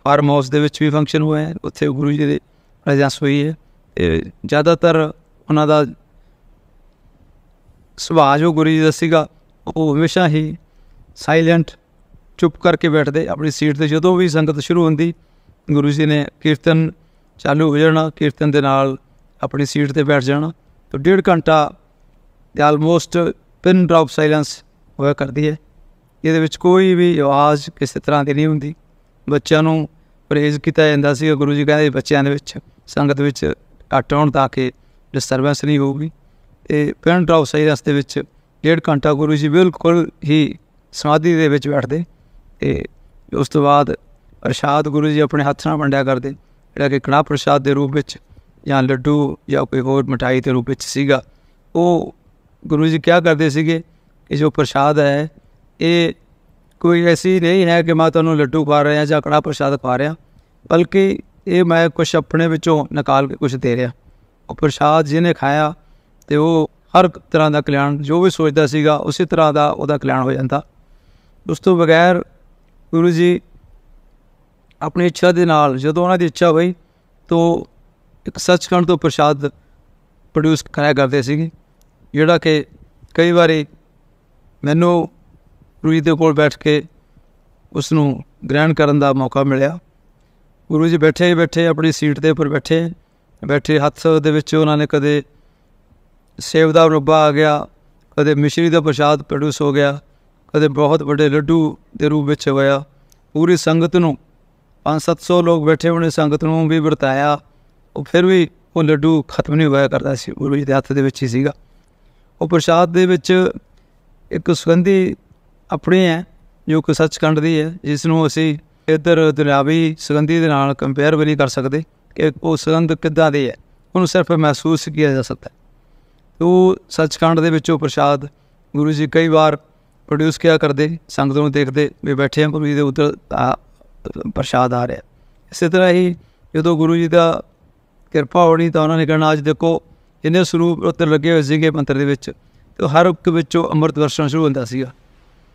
ਫਾਰਮ ਹਾਊਸ ਦੇ ਵਿੱਚ ਵੀ ਫੰਕਸ਼ਨ ਹੋਏ ਉੱਥੇ ਗੁਰੂ ਜੀ ਦੀ ਪ੍ਰੈਜ਼ੈਂਸ ਹੋਈ ਹੈ। ਜ਼ਿਆਦਾਤਰ ਉਹਨਾਂ ਦਾ ਸੁਭਾਅ ਜੋ ਗੁਰੂ ਜੀ ਦਾ ਸੀਗਾ, ਉਹ ਹਮੇਸ਼ਾ ਹੀ ਸਾਇਲੈਂਟ ਚੁੱਪ ਕਰਕੇ ਬੈਠਦੇ, ਆਪਣੀ ਸੀਟ ਤੇ ਜਦੋਂ ਵੀ ਸੰਗਤ ਸ਼ੁਰੂ ਹੁੰਦੀ, ਗੁਰੂ ਜੀ ਨੇ ਕੀਰਤਨ ਚਾਲੂ ਹੋ ਜਾਣਾ, ਕੀਰਤਨ ਦੇ ਨਾਲ ਆਪਣੀ ਸੀਟ ਤੇ ਬੈਠ ਜਾਣਾ, ਤਾਂ ਡੇਢ ਘੰਟਾ ਤੇ ਆਲਮੋਸਟ ਪਿਨ ਡ੍ਰੌਪ ਸਾਇਲੈਂਸ ਹੋਇਆ ਕਰਦੀ ਹੈ। ਇਹਦੇ ਵਿੱਚ ਕੋਈ ਵੀ ਆਵਾਜ਼ ਕਿਸੇ ਤਰ੍ਹਾਂ ਦੀ ਨਹੀਂ ਹੁੰਦੀ। ਬੱਚਿਆਂ ਨੂੰ ਪ੍ਰੇਜ਼ ਕੀਤਾ ਜਾਂਦਾ ਸੀ ਗੁਰੂ ਜੀ ਕਹਿੰਦੇ ਬੱਚਿਆਂ ਦੇ ਵਿੱਚ, ਸੰਗਤ ਵਿੱਚ ਘੱਟ ਹੋਣ ਤਾਂ ਕਿ ਡਿਸਟਰਬੈਂਸ ਨਹੀਂ ਹੋਊਗੀ। ਤੇ ਪਿੰਡ ਡ੍ਰੌਪ ਸਹੀ ਰਸਤੇ ਵਿੱਚ ਡੇਢ ਘੰਟਾ ਗੁਰੂ ਜੀ ਬਿਲਕੁਲ ਹੀ ਸਮਾਧੀ ਦੇ ਵਿੱਚ ਬੈਠਦੇ। ਤੇ ਉਸ ਤੋਂ ਬਾਅਦ ਪ੍ਰਸ਼ਾਦ ਗੁਰੂ ਜੀ ਆਪਣੇ ਹੱਥ ਨਾਲ ਵੰਡਿਆ ਕਰਦੇ। ਜਿਹੜਾ ਕਿ ਕੜਾ ਪ੍ਰਸ਼ਾਦ ਦੇ ਰੂਪ ਵਿੱਚ ਜਾਂ ਲੱਡੂ ਜਾਂ ਕੋਈ ਹੋਰ ਮਠਾਈ ਦੇ ਰੂਪ ਵਿੱਚ ਸੀਗਾ। ਉਹ ਗੁਰੂ ਜੀ ਕਿਹਾ ਕਰਦੇ ਸੀਗੇ ਕਿ ਜੋ ਪ੍ਰਸ਼ਾਦ ਹੈ, ਇਹ ਕੋਈ ਐਸੀ ਨਹੀਂ ਹੈ ਕਿ ਮੈਂ ਤੁਹਾਨੂੰ ਲੱਡੂ ਖਾ ਰਿਹਾ ਜਾਂ ਕੜਾ ਪ੍ਰਸ਼ਾਦ ਖਾ ਰਿਹਾ, ਬਲਕਿ ਇਹ ਮੈਂ ਕੁਝ ਆਪਣੇ ਵਿੱਚੋਂ ਨਿਕਾਲ ਕੇ ਕੁਝ ਦੇ ਰਿਹਾ। ਉਹ ਪ੍ਰਸ਼ਾਦ ਜਿਹਨੇ ਖਾਇਆ ਤੇ ਉਹ ਹਰ ਤਰ੍ਹਾਂ ਦਾ ਕਲਿਆਣ, ਜੋ ਵੀ ਸੋਚਦਾ ਸੀਗਾ, ਉਸੇ ਤਰ੍ਹਾਂ ਦਾ ਉਹਦਾ ਕਲਿਆਣ ਹੋ ਜਾਂਦਾ। ਉਸ ਤੋਂ ਬਗੈਰ ਗੁਰੂ ਜੀ ਆਪਣੀ ਇੱਛਾ ਦੇ ਨਾਲ, ਜਦੋਂ ਉਹਨਾਂ ਦੀ ਇੱਛਾ ਹੋਈ, ਤੋਂ ਇੱਕ ਸੱਚਖੰਡ ਤੋਂ ਪ੍ਰਸ਼ਾਦ ਪ੍ਰੋਡਿਊਸ ਕਰਾਇਆ ਕਰਦੇ ਸੀਗੇ, ਜਿਹੜਾ ਕਿ ਕਈ ਵਾਰੀ ਮੈਨੂੰ ਗੁਰੂ ਜੀ ਦੇ ਕੋਲ ਬੈਠ ਕੇ ਉਸ ਨੂੰ ਗ੍ਰਹਿਣ ਕਰਨ ਦਾ ਮੌਕਾ ਮਿਲਿਆ। ਗੁਰੂ ਜੀ ਬੈਠੇ ਹੀ ਬੈਠੇ, ਆਪਣੀ ਸੀਟ ਦੇ ਉੱਪਰ ਬੈਠੇ। ਬੈਠੇ ਹੱਥ ਦੇ ਵਿੱਚ, ਉਹਨਾਂ ਨੇ ਕਦੇ ਸੇਵ ਦਾ ਰੁੱਬਾ ਆ ਗਿਆ, ਕਦੇ ਮਿਸ਼ਰੀ ਦਾ ਪ੍ਰਸ਼ਾਦ ਪ੍ਰੋਡਿਊਸ ਹੋ ਗਿਆ, ਕਦੇ ਬਹੁਤ ਵੱਡੇ ਲੱਡੂ ਦੇ ਰੂਪ ਵਿੱਚ ਹੋਇਆ। ਪੂਰੀ ਸੰਗਤ ਨੂੰ 5-700 ਲੋਕ ਬੈਠੇ ਹੋਣੇ, ਸੰਗਤ ਨੂੰ ਵੀ ਵਰਤਾਇਆ। ਉਹ ਫਿਰ ਵੀ ਉਹ ਲੱਡੂ ਖਤਮ ਨਹੀਂ ਹੋਇਆ ਕਰਦਾ ਸੀ, ਗੁਰੂ ਜੀ ਦੇ ਹੱਥ ਦੇ ਵਿੱਚ ਹੀ ਸੀਗਾ। ਉਹ ਪ੍ਰਸ਼ਾਦ ਦੇ ਵਿੱਚ ਇੱਕ ਸੁਗੰਧੀ ਆਪਣੇ ਹੈ, ਜੋ ਕਿ ਸੱਚਖੰਡ ਦੀ ਹੈ, ਜਿਸ ਨੂੰ ਅਸੀਂ ਇਧਰ ਦੁਨਿਆਵੀ ਸੁਗੰਧੀ ਦੇ ਨਾਲ ਕੰਪੇਅਰ ਵੀ ਨਹੀਂ ਕਰ ਸਕਦੇ ਕਿ ਉਹ ਸੁਗੰਧ ਕਿੱਦਾਂ ਦੀ ਹੈ। ਉਹਨੂੰ ਸਿਰਫ ਮਹਿਸੂਸ ਕੀਤਾ ਜਾ ਸਕਦਾ ਹੈ। ਉਹ ਸੱਚਖੰਡ ਦੇ ਵਿੱਚੋਂ ਪ੍ਰਸ਼ਾਦ ਗੁਰੂ ਜੀ ਕਈ ਵਾਰ ਪ੍ਰੋਡਿਊਸ ਕਿਆ ਕਰਦੇ, ਸੰਗਤ ਨੂੰ ਦੇਖਦੇ ਵੀ ਬੈਠੇ ਆ ਗੁਰੂ ਜੀ ਦੇ ਉੱਤਰ ਪ੍ਰਸ਼ਾਦ ਆ ਰਿਹਾ ਇਸੇ ਤਰ੍ਹਾਂ ਹੀ ਜਦੋਂ ਗੁਰੂ ਜੀ ਦਾ ਕਿਰਪਾ ਹੋਣੀ ਤਾਂ ਉਹਨਾਂ ਨੇ ਕਹਿਣਾ ਅੱਜ ਦੇਖੋ, ਇੰਨੇ ਸਰੂਪ ਉੱਤੇ ਲੱਗੇ ਹੋਏ ਸੀਗੇ ਮੰਤਰ ਦੇ ਵਿੱਚ, ਤੇ ਹਰ ਇੱਕ ਵਿੱਚੋਂ ਅੰਮ੍ਰਿਤ ਵਰਸ਼ਣ ਸ਼ੁਰੂ ਹੁੰਦਾ ਸੀਗਾ।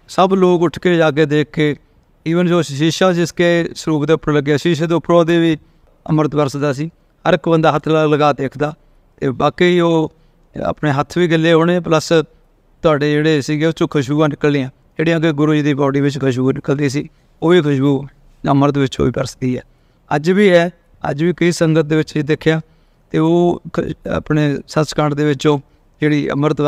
ਸਭ ਲੋਕ ਉੱਠ ਕੇ ਜਾ ਕੇ ਦੇਖ ਕੇ ਈਵਨ ਜੋ ਸ਼ੀਸ਼ਾ ਜਿਸ ਕੇ ਸਰੂਪ ਦੇ ਉੱਪਰ ਲੱਗਿਆ ਸ਼ੀਸ਼ੇ ਦੇ ਉੱਪਰ ਉਹਦੇ ਵੀ ਅੰਮ੍ਰਿਤ ਵਰਸਦਾ ਸੀ ਹਰ ਇੱਕ ਬੰਦਾ ਹੱਥ ਲਾ ਲਗਾ ਦੇਖਦਾ ਤੇ ਬਾਕੀ ਉਹ ਆਪਣੇ ਹੱਥ ਵੀ ਗੱਲੇ ਹੋਣੇ ਪਲੱਸ ਤੁਹਾਡੇ ਜਿਹੜੇ ਸੀਗੇ ਉਹ ਚੋਂ ਖੁਸ਼ਬੂਆਂ ਨਿਕਲਦੀਆਂ ਜਿਹੜੀਆਂ ਕਿ ਗੁਰੂ ਜੀ ਦੀ ਬਾਡੀ ਵਿੱਚ ਖੁਸ਼ਬੂ ਨਿਕਲਦੀ ਸੀ ਉਹ ਵੀ ਖੁਸ਼ਬੂ ਅੰਮ੍ਰਿਤ ਵਿੱਚ ਹੋਈ ਵਰਸਦੀ ਹੈ ਅੱਜ ਵੀ ਹੈ ਅੱਜ ਵੀ ਕਈ ਸੰਗਤ ਦੇ ਵਿੱਚ ਦੇਖਿਆ ਤੇ ਉਹ ਆਪਣੇ ਸੱਚਖੰਡ ਦੇ ਵਿੱਚੋਂ ਜਿਹੜੀ ਅੰਮ੍ਰਿਤ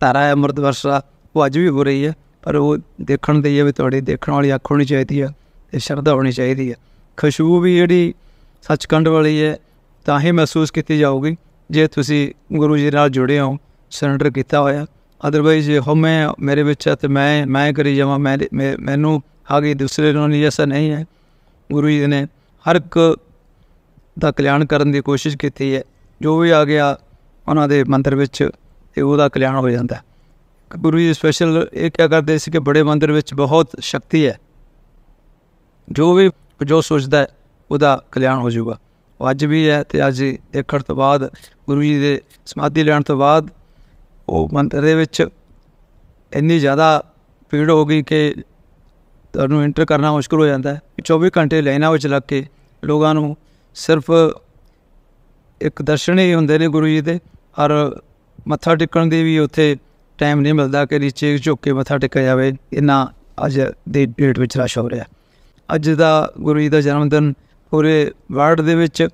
ਧਾਰਾ ਹੈ ਅੰਮ੍ਰਿਤ ਵਰਸ਼ਾ ਉਹ ਅੱਜ ਵੀ ਹੋ ਰਹੀ ਹੈ ਪਰ ਉਹ ਦੇਖਣ ਦੇ ਇਹ ਵੀ ਤੁਹਾਡੀ ਦੇਖਣ ਵਾਲੀ ਅੱਖ ਹੋਣੀ ਚਾਹੀਦੀ ਆ ਤੇ ਸ਼ਰਧਾ ਹੋਣੀ ਚਾਹੀਦੀ ਹੈ। ਖੁਸ਼ਬੂ ਵੀ ਜਿਹੜੀ ਸੱਚਖੰਡ ਵਾਲੀ ਹੈ, ਤਾਂ ਹੀ ਮਹਿਸੂਸ ਕੀਤੀ ਜਾਊਗੀ, ਜੇ ਤੁਸੀਂ ਗੁਰੂ ਜੀ ਨਾਲ ਜੁੜੇ ਹੋ ਸਰੈਂਡਰ ਕੀਤਾ ਹੋਇਆ। ਅਦਰਵਾਈਜ਼ ਹਮੇ ਮੇਰੇ ਵਿੱਚ ਤੇ ਮੈਂ ਮੈਂ ਕਰੀ ਜਾਵਾਂ, ਮੈਂ ਮੈਨੂੰ ਆਗੇ ਦੂਸਰੇ ਨੂੰ ਨਹੀਂ, ਐਸਾ ਨਹੀਂ ਹੈ। ਗੁਰੂ ਜੀ ਨੇ ਹਰ ਇੱਕ ਦਾ ਕਲਿਆਣ ਕਰਨ ਦੀ ਕੋਸ਼ਿਸ਼ ਕੀਤੀ ਹੈ। ਜੋ ਵੀ ਆ ਗਿਆ ਉਹਨਾਂ ਦੇ ਮੰਦਰ ਵਿੱਚ, ਤੇ ਉਹਦਾ ਕਲਿਆਣ ਹੋ ਜਾਂਦਾ ਗੁਰੂ ਜੀ ਸਪੈਸ਼ਲ ਇਹ ਕਿਹਾ ਕਰਦੇ ਸੀ ਕਿ ਬੜੇ ਮੰਦਰ ਵਿੱਚ ਬਹੁਤ ਸ਼ਕਤੀ ਹੈ। ਜੋ ਵੀ ਜੋ ਸੋਚਦਾ ਉਹਦਾ ਕਲਿਆਣ ਹੋ ਜਾਊਗਾ। ਉਹ ਅੱਜ ਵੀ ਹੈ ਤੇ ਅੱਜ ਦੇਖਣ ਤੋਂ ਬਾਅਦ ਗੁਰੂ ਜੀ ਦੇ ਸਮਾਧੀ ਲੈਣ ਤੋਂ ਬਾਅਦ ਉਹ ਮੰਦਰ ਦੇ ਵਿੱਚ ਇੰਨੀ ਜ਼ਿਆਦਾ ਭੀੜ ਹੋ ਗਈ ਕਿ ਤੁਹਾਨੂੰ ਐਂਟਰ ਕਰਨਾ ਮੁਸ਼ਕਲ ਹੋ ਜਾਂਦਾ ਹੈ। 24 ਘੰਟੇ ਲਾਈਨਾਂ ਵਿੱਚ ਲੱਗ ਕੇ ਲੋਕਾਂ ਨੂੰ ਸਿਰਫ ਇੱਕ ਦਰਸ਼ਨ ਹੀ ਹੁੰਦੇ ਨੇ ਗੁਰੂ ਜੀ ਦੇ। ਔਰ ਮੱਥਾ ਟੇਕਣ ਦੀ ਵੀ ਉੱਥੇ ਟਾਈਮ ਨਹੀਂ ਮਿਲਦਾ ਕਿ ਨੀਚੇ ਝੁੱਕ ਕੇ ਮੱਥਾ ਟੇਕਿਆ ਜਾਵੇ, ਇੰਨਾ ਅੱਜ ਦੇ ਡੇਟ ਵਿੱਚ ਰਸ਼ ਹੋ ਰਿਹਾ। ਅੱਜ ਦਾ ਗੁਰੂ ਜੀ ਦਾ ਜਨਮ ਦਿਨ ਪੂਰੇ ਵਰਲਡ ਦੇ ਵਿੱਚ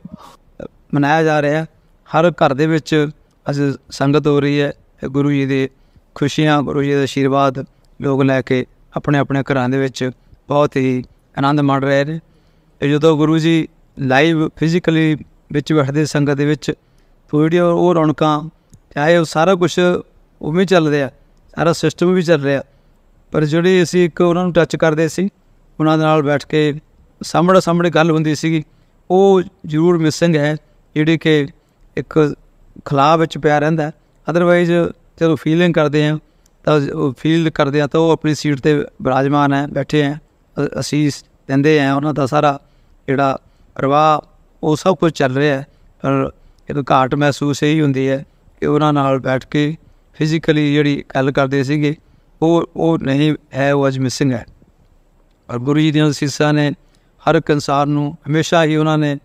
ਮਨਾਇਆ ਜਾ ਰਿਹਾ। ਹਰ ਘਰ ਦੇ ਵਿੱਚ ਅੱਜ ਸੰਗਤ ਹੋ ਰਹੀ ਹੈ। ਗੁਰੂ ਜੀ ਦੇ ਖੁਸ਼ੀਆਂ, ਗੁਰੂ ਜੀ ਦਾ ਆਸ਼ੀਰਵਾਦ ਲੋਕ ਲੈ ਕੇ ਆਪਣੇ ਆਪਣੇ ਘਰਾਂ ਦੇ ਵਿੱਚ ਬਹੁਤ ਹੀ ਆਨੰਦ ਮਾਣ ਰਹੇ ਨੇ। ਜਦੋਂ ਗੁਰੂ ਜੀ ਲਾਈਵ ਫਿਜ਼ੀਕਲੀ ਵਿੱਚ ਬੈਠਦੇ ਸੰਗਤ ਦੇ ਵਿੱਚ ਵੀਡੀਓ ਉਹ ਰੌਣਕਾਂ, ਚਾਹੇ ਉਹ ਸਾਰਾ ਕੁਝ ਉਵੇਂ ਚੱਲ ਰਿਹਾ। ਸਾਰਾ ਸਿਸਟਮ ਵੀ ਚੱਲ ਰਿਹਾ। ਪਰ ਜਿਹੜੀ ਅਸੀਂ ਇੱਕ ਉਹਨਾਂ ਨੂੰ ਟੱਚ ਕਰਦੇ ਸੀ, ਉਹਨਾਂ ਦੇ ਨਾਲ ਬੈਠ ਕੇ ਸਾਹਮਣੇ ਸਾਹਮਣੇ ਗੱਲ ਹੁੰਦੀ ਸੀਗੀ, ਉਹ ਜ਼ਰੂਰ ਮਿਸਿੰਗ ਹੈ, ਜਿਹੜੀ ਕਿ ਇੱਕ ਖਲਾ ਵਿੱਚ ਪਿਆ ਰਹਿੰਦਾ ਅਦਰਵਾਈਜ਼ ਜਦੋਂ ਫੀਲਿੰਗ ਕਰਦੇ ਆ ਤਾਂ ਉਹ ਫੀਲ ਕਰਦੇ ਆ ਤਾਂ ਉਹ ਆਪਣੀ ਸੀਟ ਤੇ ਬਿਰਾਜਮਾਨ ਹੈ, ਬੈਠੇ ਆ ਅਸੀਂ ਦਿੰਦੇ ਆ ਉਹਨਾਂ ਦਾ ਸਾਰਾ ਜਿਹੜਾ ਪ੍ਰਵਾਹ, ਉਹ ਸਭ ਕੁਝ ਚੱਲ ਰਿਹਾ ਹੈ। ਪਰ ਇਹ ਘਾਟ ਮਹਿਸੂਸ ਹੀ ਹੁੰਦੀ ਹੈ ਕਿ ਉਹਨਾਂ ਨਾਲ ਬੈਠ ਕੇ ਫਿਜ਼ੀਕਲੀ ਜਿਹੜੀ ਗੱਲ ਕਰਦੇ ਸੀਗੇ, ਉਹ ਉਹ ਨਹੀਂ ਹੈ, ਉਹ ਅੱਜ ਮਿਸਿੰਗ ਹੈ। ਔਰ ਗੁਰੂ ਜੀ ਦੀਆਂ ਸਿੱਖਿਆ ਨੇ ਹਰ ਇੱਕ ਇਨਸਾਨ ਨੂੰ ਹਮੇਸ਼ਾ ਹੀ ਉਹਨਾਂ ਨੇ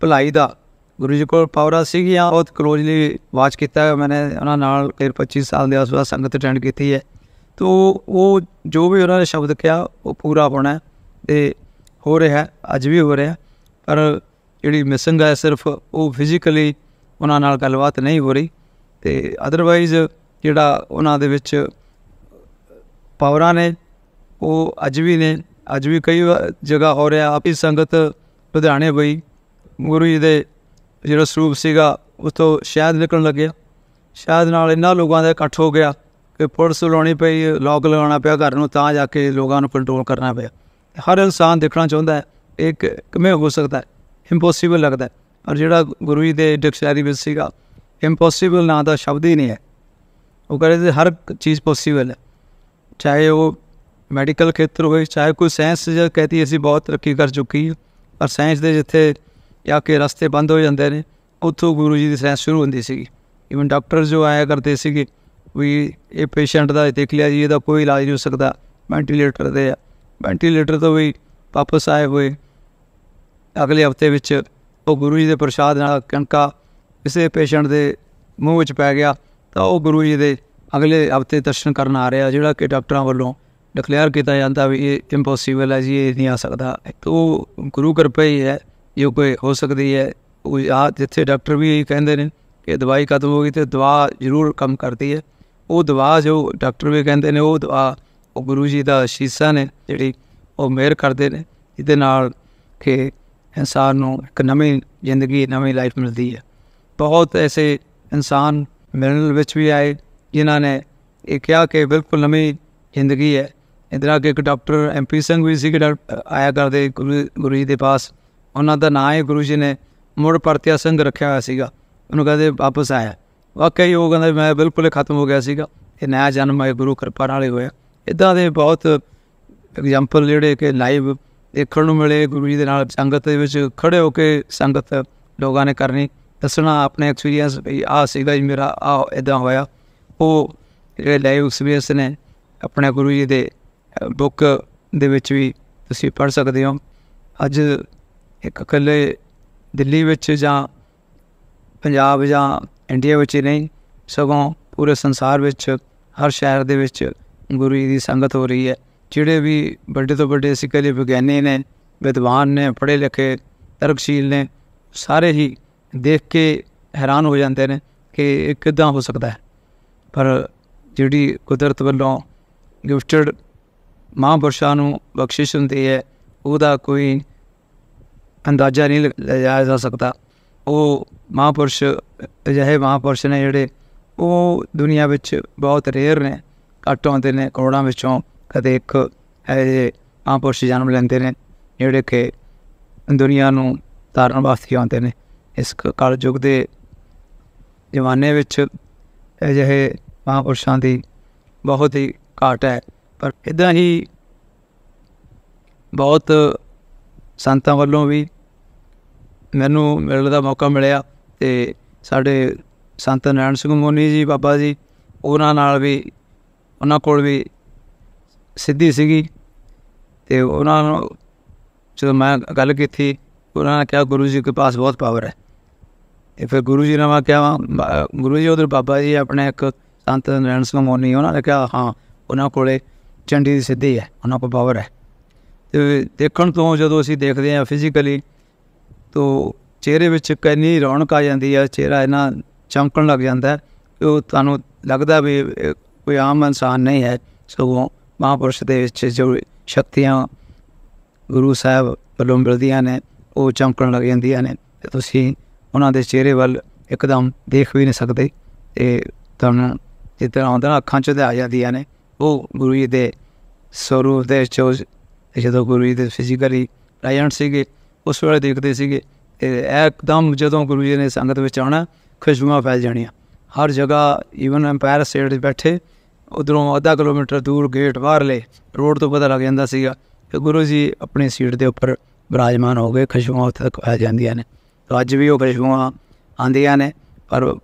ਭਲਾਈ ਦਾ, ਗੁਰੂ ਜੀ ਕੋਲ ਪਾਵਰਾ ਸੀਗੀਆਂ ਬਹੁਤ ਕਲੋਜ਼ਲੀ ਵਾਚ ਕੀਤਾ ਮੈਨੇ, ਉਹਨਾਂ ਨਾਲ ਕਈ 25 ਸਾਲ ਦੇ ਆਸ-ਪਾਸ ਸੰਗਤ ਅਟੈਂਡ ਕੀਤੀ ਹੈ। ਤੋ ਉਹ ਜੋ ਵੀ ਉਹਨਾਂ ਨੇ ਸ਼ਬਦ ਕਿਹਾ, ਉਹ ਪੂਰਾ ਹੋਣਾ ਤੇ ਹੋ ਰਿਹਾ ਅੱਜ ਵੀ ਹੋ ਰਿਹਾ ਪਰ ਜਿਹੜੀ ਮਿਸਿੰਗ ਹੈ, ਸਿਰਫ ਉਹ ਫਿਜ਼ੀਕਲੀ ਉਹਨਾਂ ਨਾਲ ਗੱਲਬਾਤ ਨਹੀਂ ਹੋ ਰਹੀ ਤੇ ਅਦਰਵਾਈਜ਼ ਜਿਹੜਾ ਉਹਨਾਂ ਦੇ ਵਿੱਚ ਪਾਵਰਾਂ ਨੇ, ਉਹ ਅੱਜ ਵੀ ਨੇ, ਅੱਜ ਵੀ ਕਈ ਜਗ੍ਹਾ ਹੋ ਰਿਹਾ। ਆਪੀ ਸੰਗਤ ਲੁਧਿਆਣੇ ਬਈ ਗੁਰੂ ਜੀ ਦੇ ਜਿਹੜਾ ਸਰੂਪ ਸੀਗਾ ਉਸ ਤੋਂ ਸ਼ਾਇਦ ਨਿਕਲਣ ਲੱਗਿਆ। ਸ਼ਾਇਦ ਨਾਲ ਇਹਨਾਂ ਲੋਕਾਂ ਦਾ ਇਕੱਠ ਹੋ ਗਿਆ ਕਿ ਪੁਲਿਸ ਲਾਉਣੀ ਪਈ ਲੋਕ ਲਗਾਉਣਾ ਪਿਆ ਘਰ ਨੂੰ, ਤਾਂ ਜਾ ਕੇ ਲੋਕਾਂ ਨੂੰ ਕੰਟਰੋਲ ਕਰਨਾ ਪਿਆ। ਹਰ ਇਨਸਾਨ ਦੇਖਣਾ ਚਾਹੁੰਦਾ ਹੈ ਇੱਕ ਕਿਵੇਂ ਹੋ ਸਕਦਾ ਹੈ? ਇੰਪੋਸੀਬਲ ਲੱਗਦਾ ਔਰ ਜਿਹੜਾ ਗੁਰੂ ਜੀ ਦੇ ਡਿਕਸ਼ਨਰੀ ਵਿੱਚ ਸੀਗਾ ਇੰਪੋਸੀਬਲ ਨਾਂ ਦਾ ਸ਼ਬਦ ਹੀ ਨਹੀਂ ਹੈ। ਉਹ ਕਹਿੰਦੇ ਹਰ ਚੀਜ਼ ਪੋਸੀਬਲ ਹੈ। ਚਾਹੇ ਉਹ ਮੈਡੀਕਲ ਖੇਤਰ ਹੋਵੇ, ਚਾਹੇ ਕੋਈ ਸਾਇੰਸ ਜੇ ਕਹਤੀ ਅਸੀਂ ਬਹੁਤ ਤਰੱਕੀ ਕਰ ਚੁੱਕੀ ਹੈ। ਪਰ ਸਾਇੰਸ ਦੇ ਜਿੱਥੇ ਜਾ ਕੇ ਰਸਤੇ ਬੰਦ ਹੋ ਜਾਂਦੇ ਨੇ, ਉੱਥੋਂ ਗੁਰੂ ਜੀ ਦੀ ਸਾਇੰਸ ਸ਼ੁਰੂ ਹੁੰਦੀ ਸੀਗੀ। ਇਵਨ ਡਾਕਟਰ ਜੋ ਆਇਆ ਕਰਦੇ ਸੀਗੇ, ਵੀ ਇਹ ਪੇਸ਼ੈਂਟ ਦਾ ਦੇਖ ਲਿਆ ਜੀ, ਇਹਦਾ ਕੋਈ ਇਲਾਜ ਨਹੀਂ ਹੋ ਸਕਦਾ ਵੈਂਟੀਲੇਟਰ ਦੇ ਵੈਂਟੀਲੇਟਰ ਤੋਂ ਵੀ ਵਾਪਸ ਆਏ ਹੋਏ, ਅਗਲੇ ਹਫ਼ਤੇ ਵਿੱਚ ਉਹ ਗੁਰੂ ਜੀ ਦੇ ਪ੍ਰਸ਼ਾਦ ਨਾਲ ਕਣਕਾ ਕਿਸੇ ਪੇਸ਼ੈਂਟ ਦੇ ਮੂੰਹ ਵਿੱਚ ਪੈ ਗਿਆ। ਤਾਂ ਉਹ ਗੁਰੂ ਜੀ ਦੇ ਅਗਲੇ ਹਫ਼ਤੇ ਦਰਸ਼ਨ ਕਰਨ ਆ ਰਿਹਾ, ਜਿਹੜਾ ਕਿ ਡਾਕਟਰਾਂ ਵੱਲੋਂ ਡਿਕਲੇਅਰ ਕੀਤਾ ਜਾਂਦਾ ਵੀ ਇਹ ਇੰਪੋਸੀਬਲ ਹੈ ਜੀ, ਇਹ ਨਹੀਂ ਆ ਸਕਦਾ। ਤੋ ਗੁਰੂ ਕਿਰਪਾ ਹੀ ਹੈ, ਜੋ ਕੋਈ ਹੋ ਸਕਦੀ ਹੈ, ਉਹ ਆ ਜਿੱਥੇ ਡਾਕਟਰ ਵੀ ਇਹੀ ਕਹਿੰਦੇ ਨੇ ਕਿ ਦਵਾਈ ਖਤਮ ਹੋ ਗਈ ਤੇ ਦਵਾ ਜ਼ਰੂਰ ਕੰਮ ਕਰਦੀ ਹੈ। ਉਹ ਦਵਾ ਜੋ ਡਾਕਟਰ ਵੀ ਕਹਿੰਦੇ ਨੇ, ਉਹ ਦਵਾ ਉਹ ਗੁਰੂ ਜੀ ਦਾ ਸ਼ੀਸ਼ਾ ਨੇ, ਜਿਹੜੀ ਉਹ ਮਿਹਰ ਕਰਦੇ ਨੇ ਇਹਦੇ ਨਾਲ ਕਿ ਇਨਸਾਨ ਨੂੰ ਇੱਕ ਨਵੀਂ ਜ਼ਿੰਦਗੀ, ਨਵੀਂ ਲਾਈਫ ਮਿਲਦੀ ਹੈ। ਬਹੁਤ ਐਸੇ ਇਨਸਾਨ ਮਿਲਣ ਵਿੱਚ ਵੀ ਆਏ, ਜਿਨ੍ਹਾਂ ਨੇ ਇਹ ਕਿਹਾ ਕਿ ਬਿਲਕੁਲ ਨਵੀਂ ਜ਼ਿੰਦਗੀ ਹੈ। ਇਧਰ ਕੇ ਇੱਕ ਡਾਕਟਰ ਐਮਪੀ ਸਿੰਘ ਵੀ ਸੀ ਕਿ ਆਇਆ ਕਰਦੇ ਗੁਰੂ ਗੁਰੂ ਜੀ ਦੇ ਪਾਸ। ਉਹਨਾਂ ਦਾ ਨਾਂ ਹੈ ਗੁਰੂ ਜੀ ਨੇ ਮੁੜ ਪਰਤਿਆ ਸਿੰਘ ਰੱਖਿਆ ਹੋਇਆ ਸੀਗਾ। ਉਹਨੂੰ ਕਹਿੰਦੇ ਵਾਪਸ ਆਇਆ। ਵਾਕਈ ਉਹ ਕਹਿੰਦਾ ਮੈਂ ਬਿਲਕੁਲ ਖਤਮ ਹੋ ਗਿਆ ਸੀਗਾ। ਇਹ ਨਵਾਂ ਜਨਮ ਹੈ, ਗੁਰੂ ਕਿਰਪਾ ਨਾਲ ਹੀ ਹੋਇਆ। ਇਦਾਂ ਦੇ ਬਹੁਤ ਐਗਜ਼ਾਮਪਲ ਜਿਹੜੇ ਕਿ ਲਾਈਵ ਦੇਖਣ ਨੂੰ ਮਿਲੇ, ਗੁਰੂ ਜੀ ਦੇ ਨਾਲ ਸੰਗਤ ਦੇ ਵਿੱਚ ਖੜੇ ਹੋ ਕੇ ਸੰਗਤ ਲੋਕਾਂ ਨੇ ਕਰਨੀ। ਦੱਸਣਾ ਆਪਣੇ ਐਕਸਪੀਰੀਅੰਸ ਵੀ ਆ ਸੀਗਾ ਜੀ ਮੇਰਾ ਆ ਇਦਾਂ ਹੋਇਆ। ਉਹ ਜਿਹੜੇ ਲਾਈਵ ਐਕਸਪੀਰੀਅੰਸ ਨੇ ਆਪਣੇ ਗੁਰੂ ਜੀ ਦੇ ਬੁੱਕ ਦੇ ਵਿੱਚ ਵੀ ਤੁਸੀਂ ਪੜ੍ਹ ਸਕਦੇ ਹੋ। ਅੱਜ ਇੱਕ ਇਕੱਲੇ ਦਿੱਲੀ ਵਿੱਚ ਜਾਂ ਪੰਜਾਬ ਜਾਂ ਇੰਡੀਆ ਵਿੱਚ ਹੀ ਨਹੀਂ, ਸਗੋਂ ਪੂਰੇ ਸੰਸਾਰ ਵਿੱਚ, ਹਰ ਸ਼ਹਿਰ ਦੇ ਵਿੱਚ ਗੁਰੂ ਜੀ ਦੀ ਸੰਗਤ ਹੋ ਰਹੀ ਹੈ। ਜਿਹੜੇ ਵੀ ਵੱਡੇ ਤੋਂ ਵੱਡੇ ਸਿੱਖੇ ਵਿਗਿਆਨੀ ਨੇ, ਵਿਦਵਾਨ ਨੇ, ਪੜ੍ਹੇ ਲਿਖੇ, ਤਰਕਸ਼ੀਲ ਨੇ, ਸਾਰੇ ਹੀ ਦੇਖ ਕੇ ਹੈਰਾਨ ਹੋ ਜਾਂਦੇ ਨੇ ਕਿ ਇਹ ਕਿਦਾਂ ਹੋ ਸਕਦਾ ਹੈ। ਪਰ ਜਿਹੜੀ ਕੁਦਰਤ ਵੱਲੋਂ ਗਿਫਟਡ ਮਹਾਂਪੁਰਸ਼ਾਂ ਨੂੰ ਬਖਸ਼ਿਸ਼ ਹੁੰਦੀ ਹੈ, ਉਹਦਾ ਕੋਈ ਅੰਦਾਜ਼ਾ ਨਹੀਂ ਲਗਾਇਆ ਜਾ ਸਕਦਾ। ਉਹ ਮਹਾਂਪੁਰਸ਼, ਅਜਿਹੇ ਮਹਾਂਪੁਰਸ਼ ਨੇ ਜਿਹੜੇ, ਉਹ ਦੁਨੀਆ ਵਿੱਚ ਬਹੁਤ ਰੇਅਰ ਨੇ, ਘੱਟ ਆਉਂਦੇ ਨੇ, ਕਰੋੜਾਂ ਵਿੱਚੋਂ ਕਦੇ ਇੱਕ ਇਹ ਮਹਾਂਪੁਰਸ਼ ਜਨਮ ਲੈਂਦੇ ਨੇ, ਜਿਹੜੇ ਕਿ ਦੁਨੀਆ ਨੂੰ ਤਾਰਨ ਵਾਸਤੇ ਆਉਂਦੇ ਨੇ। ਇਸ ਕਾਲ ਯੁੱਗ ਦੇ ਜਮਾਨੇ ਵਿੱਚ ਅਜਿਹੇ ਮਹਾਂਪੁਰਸ਼ਾਂ ਦੀ ਬਹੁਤ ਹੀ ਘਾਟ ਹੈ। ਪਰ ਇਦਾਂ ਹੀ ਬਹੁਤ ਸੰਤਾਂ ਵੱਲੋਂ ਵੀ ਮੈਨੂੰ ਮਿਲਣ ਦਾ ਮੌਕਾ ਮਿਲਿਆ ਤੇ ਸਾਡੇ ਸੰਤ ਨਾਰਾਇਣ ਸਿੰਘ ਮੋਨੀ ਜੀ, ਬਾਬਾ ਜੀ, ਉਹਨਾਂ ਨਾਲ ਵੀ, ਉਹਨਾਂ ਕੋਲ ਵੀ ਸਿੱਧੀ ਸੀਗੀ ਤੇ ਉਹਨਾਂ ਨੂੰ ਜਦੋਂ ਮੈਂ ਗੱਲ ਕੀਤੀ, ਉਹਨਾਂ ਨੇ ਕਿਹਾ, ਗੁਰੂ ਜੀ ਕੇ ਪਾਸ ਬਹੁਤ ਪਾਵਰ ਹੈ। ਤੇ ਫਿਰ ਗੁਰੂ ਜੀ ਨੇ ਮੈਂ ਕਿਹਾ ਗੁਰੂ ਜੀ, ਉਧਰ ਬਾਬਾ ਜੀ ਆਪਣੇ ਇੱਕ ਸੰਤ ਨਾਰਾਇਣ ਸਿੰਘ ਮੋਨੀ, ਉਹਨਾਂ ਨੇ ਕਿਹਾ, ਹਾਂ, ਉਹਨਾਂ ਕੋਲੇ ਚੰਡੀ ਦੀ ਸਿੱਧੀ ਹੈ, ਉਹਨਾਂ ਕੋਲ ਪਾਵਰ ਹੈ। ਤੇ ਦੇਖਣ ਤੋਂ ਜਦੋਂ ਅਸੀਂ ਦੇਖਦੇ ਹਾਂ ਫਿਜ਼ੀਕਲੀ ਤੋਂ ਚਿਹਰੇ ਵਿੱਚ ਕਿੰਨੀ ਰੌਣਕ ਆ ਜਾਂਦੀ ਹੈ, ਚਿਹਰਾ ਇਹਨਾਂ ਚਮਕਣ ਲੱਗ ਜਾਂਦਾ ਉਹ ਤੁਹਾਨੂੰ ਲੱਗਦਾ ਵੀ ਕੋਈ ਆਮ ਇਨਸਾਨ ਨਹੀਂ ਹੈ, ਸਗੋਂ ਮਹਾਂਪੁਰਸ਼ ਦੇ ਵਿੱਚ ਜੋ ਸ਼ਕਤੀਆਂ ਗੁਰੂ ਸਾਹਿਬ ਵੱਲੋਂ ਮਿਲਦੀਆਂ ਨੇ, ਉਹ ਚਮਕਣ ਲੱਗ ਜਾਂਦੀਆਂ ਨੇ, ਤੇ ਤੁਸੀਂ ਉਹਨਾਂ ਦੇ ਚਿਹਰੇ ਵੱਲ ਇੱਕਦਮ ਦੇਖ ਵੀ ਨਹੀਂ ਸਕਦੇ ਤੇ ਤੁਹਾਨੂੰ ਜਿੱਦਾਂ ਆਉਂਦਾ ਅੱਖਾਂ 'ਚ ਆ ਜਾਂਦੀਆਂ ਨੇ। ਉਹ ਗੁਰੂ ਜੀ ਦੇ ਸਰੂਪ ਦੇ ਚੋ ਜਦੋਂ ਗੁਰੂ ਜੀ ਦੇ ਫਿਜ਼ੀਕਲੀ ਪ੍ਰੈਜ਼ੈਂਟ ਸੀਗੇ, ਉਸ ਵੇਲੇ ਦੇਖਦੇ ਸੀਗੇ ਤੇ ਇੱਕਦਮ ਜਦੋਂ ਗੁਰੂ ਜੀ ਨੇ ਸੰਗਤ ਵਿੱਚ ਆਉਣਾ, ਖੁਸ਼ਬੂਆਂ ਫੈਲ ਜਾਣੀਆਂ। ਹਰ ਜਗ੍ਹਾ ਈਵਨ ਐਮਪਾਇਰ ਸਟੇਟ ਦੇ ਬੈਠੇ, ਉਧਰੋਂ ਅੱਧਾ ਕਿਲੋਮੀਟਰ ਦੂਰ ਗੇਟ ਬਾਹਰਲੇ ਰੋਡ ਤੋਂ ਪਤਾ ਲੱਗ ਜਾਂਦਾ ਸੀਗਾ ਕਿ ਗੁਰੂ ਜੀ ਆਪਣੀ ਸੀਟ ਦੇ ਉੱਪਰ ਬਿਰਾਜਮਾਨ ਹੋ ਗਏ, ਖੁਸ਼ਬੂਆਂ ਉੱਥੇ ਤੱਕ ਆ ਜਾਂਦੀਆਂ ਨੇ। ਅੱਜ ਵੀ ਉਹ ਖੁਸ਼ਬੂਆਂ ਆਂਦੀਆਂ ਨੇ, ਪਰ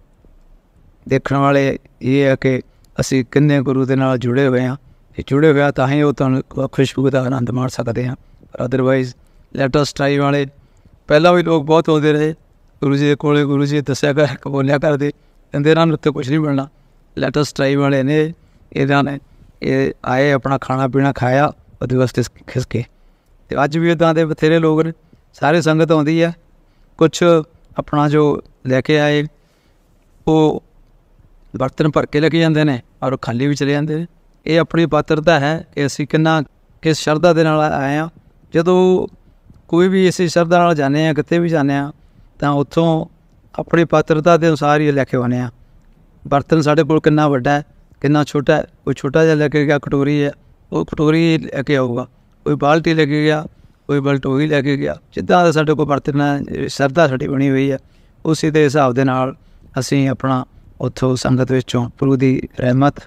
ਦੇਖਣ ਵਾਲੇ ਇਹ ਹੈ ਕਿ ਅਸੀਂ ਕਿੰਨੇ ਗੁਰੂ ਦੇ ਨਾਲ ਜੁੜੇ ਹੋਏ ਹਾਂ। ਜੇ ਜੁੜੇ ਹੋਇਆ ਤਾਂ ਹੀ ਉਹ ਤੁਹਾਨੂੰ ਖੁਸ਼ਬੂ ਦਾ ਆਨੰਦ ਮਾਣ ਸਕਦੇ ਹਾਂ। ਪਰ ਅਦਰਵਾਈਜ਼ ਲੈਟ ਅਸ ਟਰਾਈ ਵਾਲੇ, ਪਹਿਲਾਂ ਵੀ ਲੋਕ ਬਹੁਤ ਆਉਂਦੇ ਰਹੇ। ਗੁਰੂ ਜੀ ਦੇ ਕੋਲੇ ਗੁਰੂ ਜੀ ਦੱਸਿਆ ਕਰ ਬੋਲਿਆ ਕਰਦੇ, ਕਹਿੰਦੇ ਇਹਨਾਂ ਨੂੰ ਉੱਤੇ ਕੁਝ ਨਹੀਂ ਮਿਲਣਾ। ਲੈਟ ਅਸ ਟਰਾਈ ਵਾਲੇ ਨੇ, ਇਹਨਾਂ ਨੇ ਇਹ ਆਏ, ਆਪਣਾ ਖਾਣਾ ਪੀਣਾ ਖਾਇਆ, ਉਹਦੇ ਵਾਸਤੇ ਖਿਸਕੇ। ਤੇ ਅੱਜ ਵੀ ਇਦਾਂ ਦੇ ਬਥੇਰੇ ਲੋਕ ਨੇ, ਸਾਰੇ ਸੰਗਤ ਆਉਂਦੀ ਆ ਕੁਝ ਆਪਣਾ ਜੋ ਲੈ ਕੇ ਆਏ, ਉਹ ਬਰਤਨ ਭਰ ਕੇ ਲੈ ਕੇ ਜਾਂਦੇ ਨੇ ਔਰ ਖਾਲੀ ਵੀ ਚਲੇ ਜਾਂਦੇ ਨੇ। ਇਹ ਆਪਣੀ ਪਾਤਰਤਾ ਹੈ ਕਿ ਅਸੀਂ ਕਿੰਨਾ ਕਿਸ ਸ਼ਰਧਾ ਦੇ ਨਾਲ ਆਏ ਆ ਜਦੋਂ ਕੋਈ ਵੀ ਇਸੇ ਸ਼ਰਧਾ ਨਾਲ ਜਾਂਦੇ ਆ ਕਿਤੇ ਵੀ ਜਾਂਦੇ ਆ ਤਾਂ ਉੱਥੋਂ ਆਪਣੀ ਪਾਤਰਤਾ ਦੇ ਅਨੁਸਾਰ ਹੀ ਲੈ ਕੇ ਆਉਂਦੇ ਆ ਬਰਤਨ ਸਾਡੇ ਕੋਲ ਕਿੰਨਾ ਵੱਡਾ ਹੈ, ਕਿੰਨਾ ਛੋਟਾ ਹੈ ਕੋਈ ਛੋਟਾ ਜਿਹਾ ਲੈ ਕੇ ਗਿਆ, ਕਟੋਰੀ ਹੈ, ਉਹ ਕਟੋਰੀ ਲੈ ਕੇ ਆਊਗਾ, ਕੋਈ ਬਾਲਟੀ ਲੈ ਕੇ ਗਿਆ ਕੋਈ ਬਲਟੋਈ ਲੈ ਕੇ ਗਿਆ। ਜਿੱਦਾਂ ਦਾ ਸਾਡੇ ਕੋਲ ਬਰਤਨ ਹੈ ਸ਼ਰਧਾ ਸਾਡੀ ਬਣੀ ਹੋਈ ਹੈ, ਉਸੇ ਦੇ ਹਿਸਾਬ ਦੇ ਨਾਲ ਅਸੀਂ ਆਪਣਾ ਉੱਥੋਂ ਸੰਗਤ ਵਿੱਚੋਂ ਪ੍ਰਭੂ ਦੀ ਰਹਿਮਤ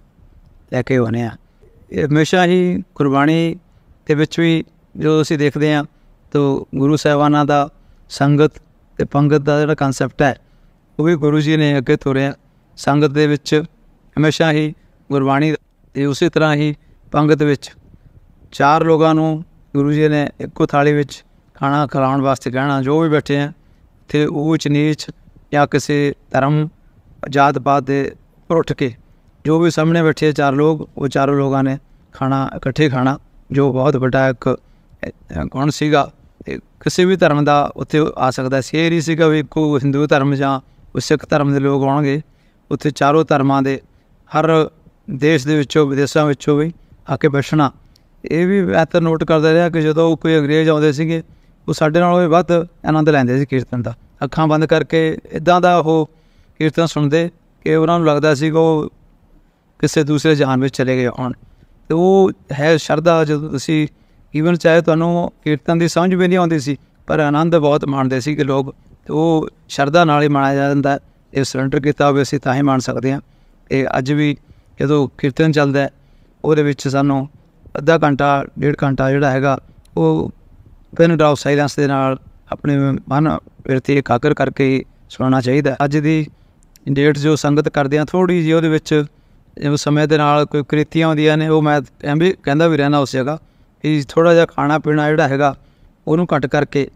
ਲੈ ਕੇ ਆਉਨੇ ਆ ਇਹ ਹਮੇਸ਼ਾ ਹੀ ਕੁਰਬਾਨੀ ਦੇ ਵਿੱਚ ਵੀ ਜਦੋਂ ਅਸੀਂ ਦੇਖਦੇ ਆ ਤਾਂ ਗੁਰੂ ਸਾਹਿਬਾਨਾਂ ਦਾ ਸੰਗਤ ਤੇ ਪੰਗਤ ਦਾ ਜਿਹੜਾ ਕਨਸੈਪਟ ਹੈ, ਉਹ ਵੀ ਗੁਰੂ ਜੀ ਨੇ ਅੱਗੇ ਤੋਰਿਆ। ਸੰਗਤ ਦੇ ਵਿੱਚ ਹਮੇਸ਼ਾ ਹੀ ਗੁਰਬਾਣੀ ਤੇ ਉਸੇ ਤਰ੍ਹਾਂ ਹੀ ਪੰਗਤ ਵਿੱਚ ਚਾਰ ਲੋਕਾਂ ਨੂੰ ਗੁਰੂ ਜੀ ਨੇ ਇੱਕੋ ਥਾਲੀ ਵਿੱਚ ਖਾਣਾ ਖਿਲਾਉਣ ਵਾਸਤੇ ਕਹਿਣਾ ਜੋ ਵੀ ਬੈਠੇ ਆ ਤੇ ਉੱਚ ਨੀਚ ਜਾਂ ਕਿਸੇ ਧਰਮ ਜਾਤ ਪਾਤ ਦੇ ਉੱਪਰ ਉੱਠ ਕੇ ਜੋ ਵੀ ਸਾਹਮਣੇ ਬੈਠੇ ਚਾਰ ਲੋਕ ਉਹ ਚਾਰੋਂ ਲੋਕਾਂ ਨੇ ਖਾਣਾ ਇਕੱਠੇ ਖਾਣਾ ਜੋ ਬਹੁਤ ਵੱਡਾ ਇੱਕ ਅ, ਗੁਣ ਸੀਗਾ। ਤੇ ਕਿਸੇ ਵੀ ਧਰਮ ਦਾ ਉੱਥੇ ਆ ਸਕਦਾ ਸੀ। ਇਹ ਨਹੀਂ ਸੀਗਾ ਵੀ ਕੋ ਹਿੰਦੂ ਧਰਮ ਜਾਂ ਕੋਈ ਸਿੱਖ ਧਰਮ ਦੇ ਲੋਕ ਆਉਣਗੇ। ਉੱਥੇ ਚਾਰੋਂ ਧਰਮਾਂ ਦੇ ਹਰ ਦੇਸ਼ ਦੇ ਵਿੱਚੋਂ ਵਿਦੇਸ਼ਾਂ ਵਿੱਚੋਂ ਵੀ ਆ ਕੇ ਬੈਠਣਾ ਇਹ ਵੀ ਮੈਂ ਤਾਂ ਨੋਟ ਕਰਦਾ ਰਿਹਾ ਕਿ ਜਦੋਂ ਕੋਈ ਅੰਗਰੇਜ਼ ਆਉਂਦੇ ਸੀਗੇ, ਉਹ ਸਾਡੇ ਨਾਲੋਂ ਵੀ ਵੱਧ ਆਨੰਦ ਲੈਂਦੇ ਸੀ ਕੀਰਤਨ ਦਾ। ਅੱਖਾਂ ਬੰਦ ਕਰਕੇ ਇਦਾਂ ਦਾ ਉਹ ਕੀਰਤਨ ਸੁਣਦੇ ਕਿ ਉਹਨਾਂ ਨੂੰ ਲੱਗਦਾ ਸੀ ਕਿ ਉਹ ਕਿਸੇ ਦੂਸਰੇ ਜਹਾਨ ਵਿੱਚ ਚਲੇ ਗਏ ਹੋਣ। ਤੇ ਉਹ ਹੈ ਸ਼ਰਧਾ ਜਦੋਂ ਤੁਸੀਂ ਈਵਨ ਚਾਹੇ ਤੁਹਾਨੂੰ ਕੀਰਤਨ ਦੀ ਸਮਝ ਵੀ ਨਹੀਂ ਆਉਂਦੀ ਸੀ, ਪਰ ਆਨੰਦ ਬਹੁਤ ਮਾਣਦੇ ਸੀ ਕਿ ਲੋਕ ਉਹ ਸ਼ਰਧਾ ਨਾਲ ਹੀ ਮਾਣਿਆ ਜਾਂਦਾ ਇਹ ਸਰੈਂਡਰ ਕੀਤਾ ਹੋਵੇ ਅਸੀਂ ਤਾਂ ਹੀ ਮਾਣ ਸਕਦੇ ਹਾਂ। ਇਹ ਅੱਜ ਵੀ ਜਦੋਂ ਕੀਰਤਨ ਚੱਲਦਾ ਉਹਦੇ ਵਿੱਚ ਸਾਨੂੰ ਅੱਧਾ ਘੰਟਾ, ਡੇਢ ਘੰਟਾ ਜਿਹੜਾ ਹੈਗਾ, ਉਹ ਪਿੰਨ ਡਰਾਪ ਸਾਇਲੈਂਸ ਦੇ ਨਾਲ ਆਪਣੇ ਮਨ ਵਿਰਤੀ ਇਕਾਗਰ ਕਰਕੇ ਹੀ ਸੁਣਨਾ ਚਾਹੀਦਾ ਅੱਜ ਦੀ ਡੇਟ ਜੋ ਸੰਗਤ ਕਰਦੇ ਆ ਥੋੜੀ ਜਿਹੀ ਉਹਦੇ ਵਿੱਚ ਜਿਵੇਂ ਸਮੇਂ ਦੇ ਨਾਲ ਕੋਈ ਕ੍ਰਿਤੀਆਂ ਹੁੰਦੀਆਂ ਨੇ, ਉਹ ਮੈਂ ਐਂ ਵੀ ਕਹਿੰਦਾ ਵੀ ਰਹਿਣਾ ਉਸ ਜਗ੍ਹਾ ਕਿ ਥੋੜਾ ਜਿਹਾ ਖਾਣਾ ਪੀਣਾ ਜਿਹੜਾ ਹੈਗਾ, ਉਹਨੂੰ ਘੱਟ ਕਰਕੇ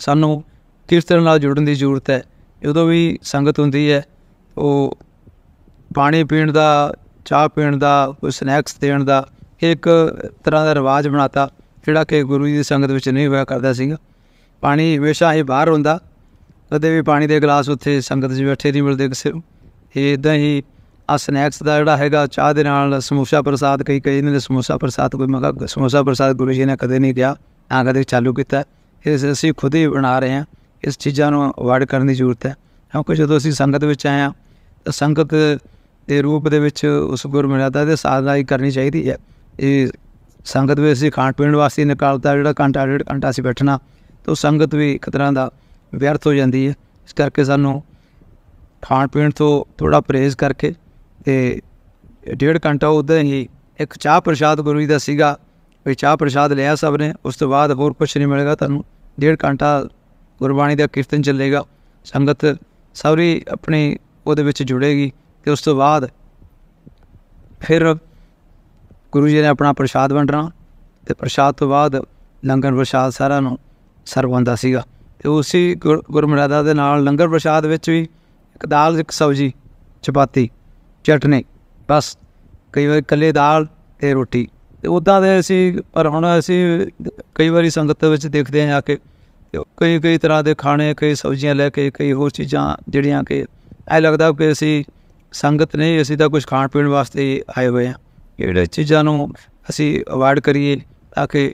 ਸਾਨੂੰ ਕੀਰਤਨ ਨਾਲ ਜੁੜਨ ਦੀ ਜ਼ਰੂਰਤ ਹੈ। ਜਦੋਂ ਵੀ ਸੰਗਤ ਹੁੰਦੀ ਹੈ, ਉਹ ਪਾਣੀ ਪੀਣ ਦਾ, ਚਾਹ ਪੀਣ ਦਾ, ਕੋਈ ਸਨੈਕਸ ਦੇਣ ਦਾ ਇੱਕ ਤਰ੍ਹਾਂ ਦਾ ਰਿਵਾਜ ਬਣਾਤਾ, ਜਿਹੜਾ ਕਿ ਗੁਰੂ ਜੀ ਦੀ ਸੰਗਤ ਵਿੱਚ ਨਹੀਂ ਹੋਇਆ ਕਰਦਾ ਸੀਗਾ। ਪਾਣੀ ਹਮੇਸ਼ਾ ਹੀ ਬਾਹਰ ਹੁੰਦਾ, ਕਦੇ ਵੀ ਪਾਣੀ ਦੇ ਗਲਾਸ ਉੱਥੇ ਸੰਗਤ 'ਚ ਬੈਠੇ ਨਹੀਂ ਮਿਲਦੇ ਕਿਸੇ ਨੂੰ। ਇਹ ਇਦਾਂ ਹੀ ਆ ਸਨੈਕਸ ਦਾ ਜਿਹੜਾ ਹੈਗਾ, ਚਾਹ ਦੇ ਨਾਲ ਸਮੋਸਾ ਪ੍ਰਸਾਦ, ਕਈ ਕਈ ਨੇ ਸਮੋਸਾ ਪ੍ਰਸਾਦ, ਕੋਈ ਮਗਾ ਸਮੋਸਾ ਪ੍ਰਸਾਦ ਗੁਰੂ ਜੀ ਨੇ ਕਦੇ ਨਹੀਂ ਕਿਹਾ, ਨਾ ਕਦੇ ਚਾਲੂ ਕੀਤਾ। ਇਸ ਅਸੀਂ ਖੁਦ ਹੀ ਬਣਾ ਰਹੇ ਹਾਂ, ਇਸ ਚੀਜ਼ਾਂ ਨੂੰ ਅਵਾਇਡ ਕਰਨ ਦੀ ਜ਼ਰੂਰਤ ਹੈ। ਕਿਉਂਕਿ ਜਦੋਂ ਅਸੀਂ ਸੰਗਤ ਵਿੱਚ ਆਏ ਹਾਂ, ਤਾਂ ਸੰਗਤ ਦੇ ਰੂਪ ਦੇ ਵਿੱਚ ਉਸ ਗੁਰਮਰਿਆਦਾ ਦੇ ਸਾਧਨਾ ਹੀ ਕਰਨੀ ਚਾਹੀਦੀ ਹੈ। ਇਹ ਸੰਗਤ ਵਿੱਚ ਅਸੀਂ ਖਾਣ ਪੀਣ ਵਾਸਤੇ ਨਿਕਾਲਤਾ, ਜਿਹੜਾ ਘੰਟਾ, ਡੇਢ ਘੰਟਾ ਅਸੀਂ ਬੈਠਣਾ, ਤਾਂ ਉਹ ਸੰਗਤ ਵੀ ਇੱਕ ਤਰ੍ਹਾਂ ਦਾ ਵਿਅਰਥ ਹੋ ਜਾਂਦੀ ਹੈ। ਇਸ ਕਰਕੇ ਸਾਨੂੰ ਖਾਣ ਪੀਣ ਤੋਂ ਥੋੜਾ ਪਰਹੇਜ਼ ਕਰਕੇ ਤੇ ਡੇਢ ਘੰਟਾ ਉਦਾਂ ਹੀ ਇੱਕ ਚਾਹ ਪ੍ਰਸ਼ਾਦ ਗੁਰੂ ਜੀ ਦਾ ਸੀਗਾ, ਵੀ ਚਾਹ ਪ੍ਰਸ਼ਾਦ ਲਿਆ ਸਭ ਨੇ, ਉਸ ਤੋਂ ਬਾਅਦ ਹੋਰ ਕੁਝ ਨਹੀਂ ਮਿਲੇਗਾ ਤੁਹਾਨੂੰ। ਡੇਢ ਘੰਟਾ ਗੁਰਬਾਣੀ ਦਾ ਕੀਰਤਨ ਚੱਲੇਗਾ, ਸੰਗਤ ਸਾਰੀ ਆਪਣੀ ਉਹਦੇ ਵਿੱਚ ਜੁੜੇਗੀ ਤੇ ਉਸ ਤੋਂ ਬਾਅਦ ਫਿਰ ਗੁਰੂ ਜੀ ਨੇ ਆਪਣਾ ਪ੍ਰਸ਼ਾਦ ਵੰਡਣਾ ਤੇ ਪ੍ਰਸ਼ਾਦ ਤੋਂ ਬਾਅਦ ਲੰਗਰ ਪ੍ਰਸ਼ਾਦ ਸਾਰਿਆਂ ਨੂੰ ਸਰਵ ਹੁੰਦਾ ਸੀਗਾ। ਤੇ ਉਸੇ ਗੁਰ- ਗੁਰਮਰਿਆਦਾ ਦੇ ਨਾਲ ਲੰਗਰ ਪ੍ਰਸ਼ਾਦ ਵਿੱਚ ਵੀ ਇੱਕ ਦਾਲ ਇੱਕ ਸਬਜ਼ੀ, ਚਪਾਤੀ, ਚਟਨੀ, ਬਸ। ਕਈ ਵਾਰ ਇਕੱਲੇ ਦਾਲ ਤੇ ਰੋਟੀ। ਤੇ ਉਦਾਂ ਦੇ ਅਸੀਂ, ਪਰ ਹੁਣ ਅਸੀਂ ਕਈ ਵਾਰੀ ਸੰਗਤ ਵਿੱਚ ਦੇਖਦੇ ਹਾਂ ਆ ਕੇ ਕਈ ਕਈ ਤਰ੍ਹਾਂ ਦੇ ਖਾਣੇ, ਕਈ ਸਬਜ਼ੀਆਂ ਲੈ ਕੇ, ਕਈ ਹੋਰ ਚੀਜ਼ਾਂ ਜਿਹੜੀਆਂ ਕਿ ਐ ਲੱਗਦਾ ਕਿ ਅਸੀਂ ਸੰਗਤ ਨਹੀਂ, ਅਸੀਂ ਤਾਂ ਕੁਝ ਖਾਣ ਪੀਣ ਵਾਸਤੇ ਹੀ ਆਏ ਹੋਏ ਹਾਂ। ਜਿਹੜੇ ਚੀਜ਼ਾਂ ਨੂੰ ਅਸੀਂ ਅਵਾਇਡ ਕਰੀਏ ਤਾਂ ਕਿ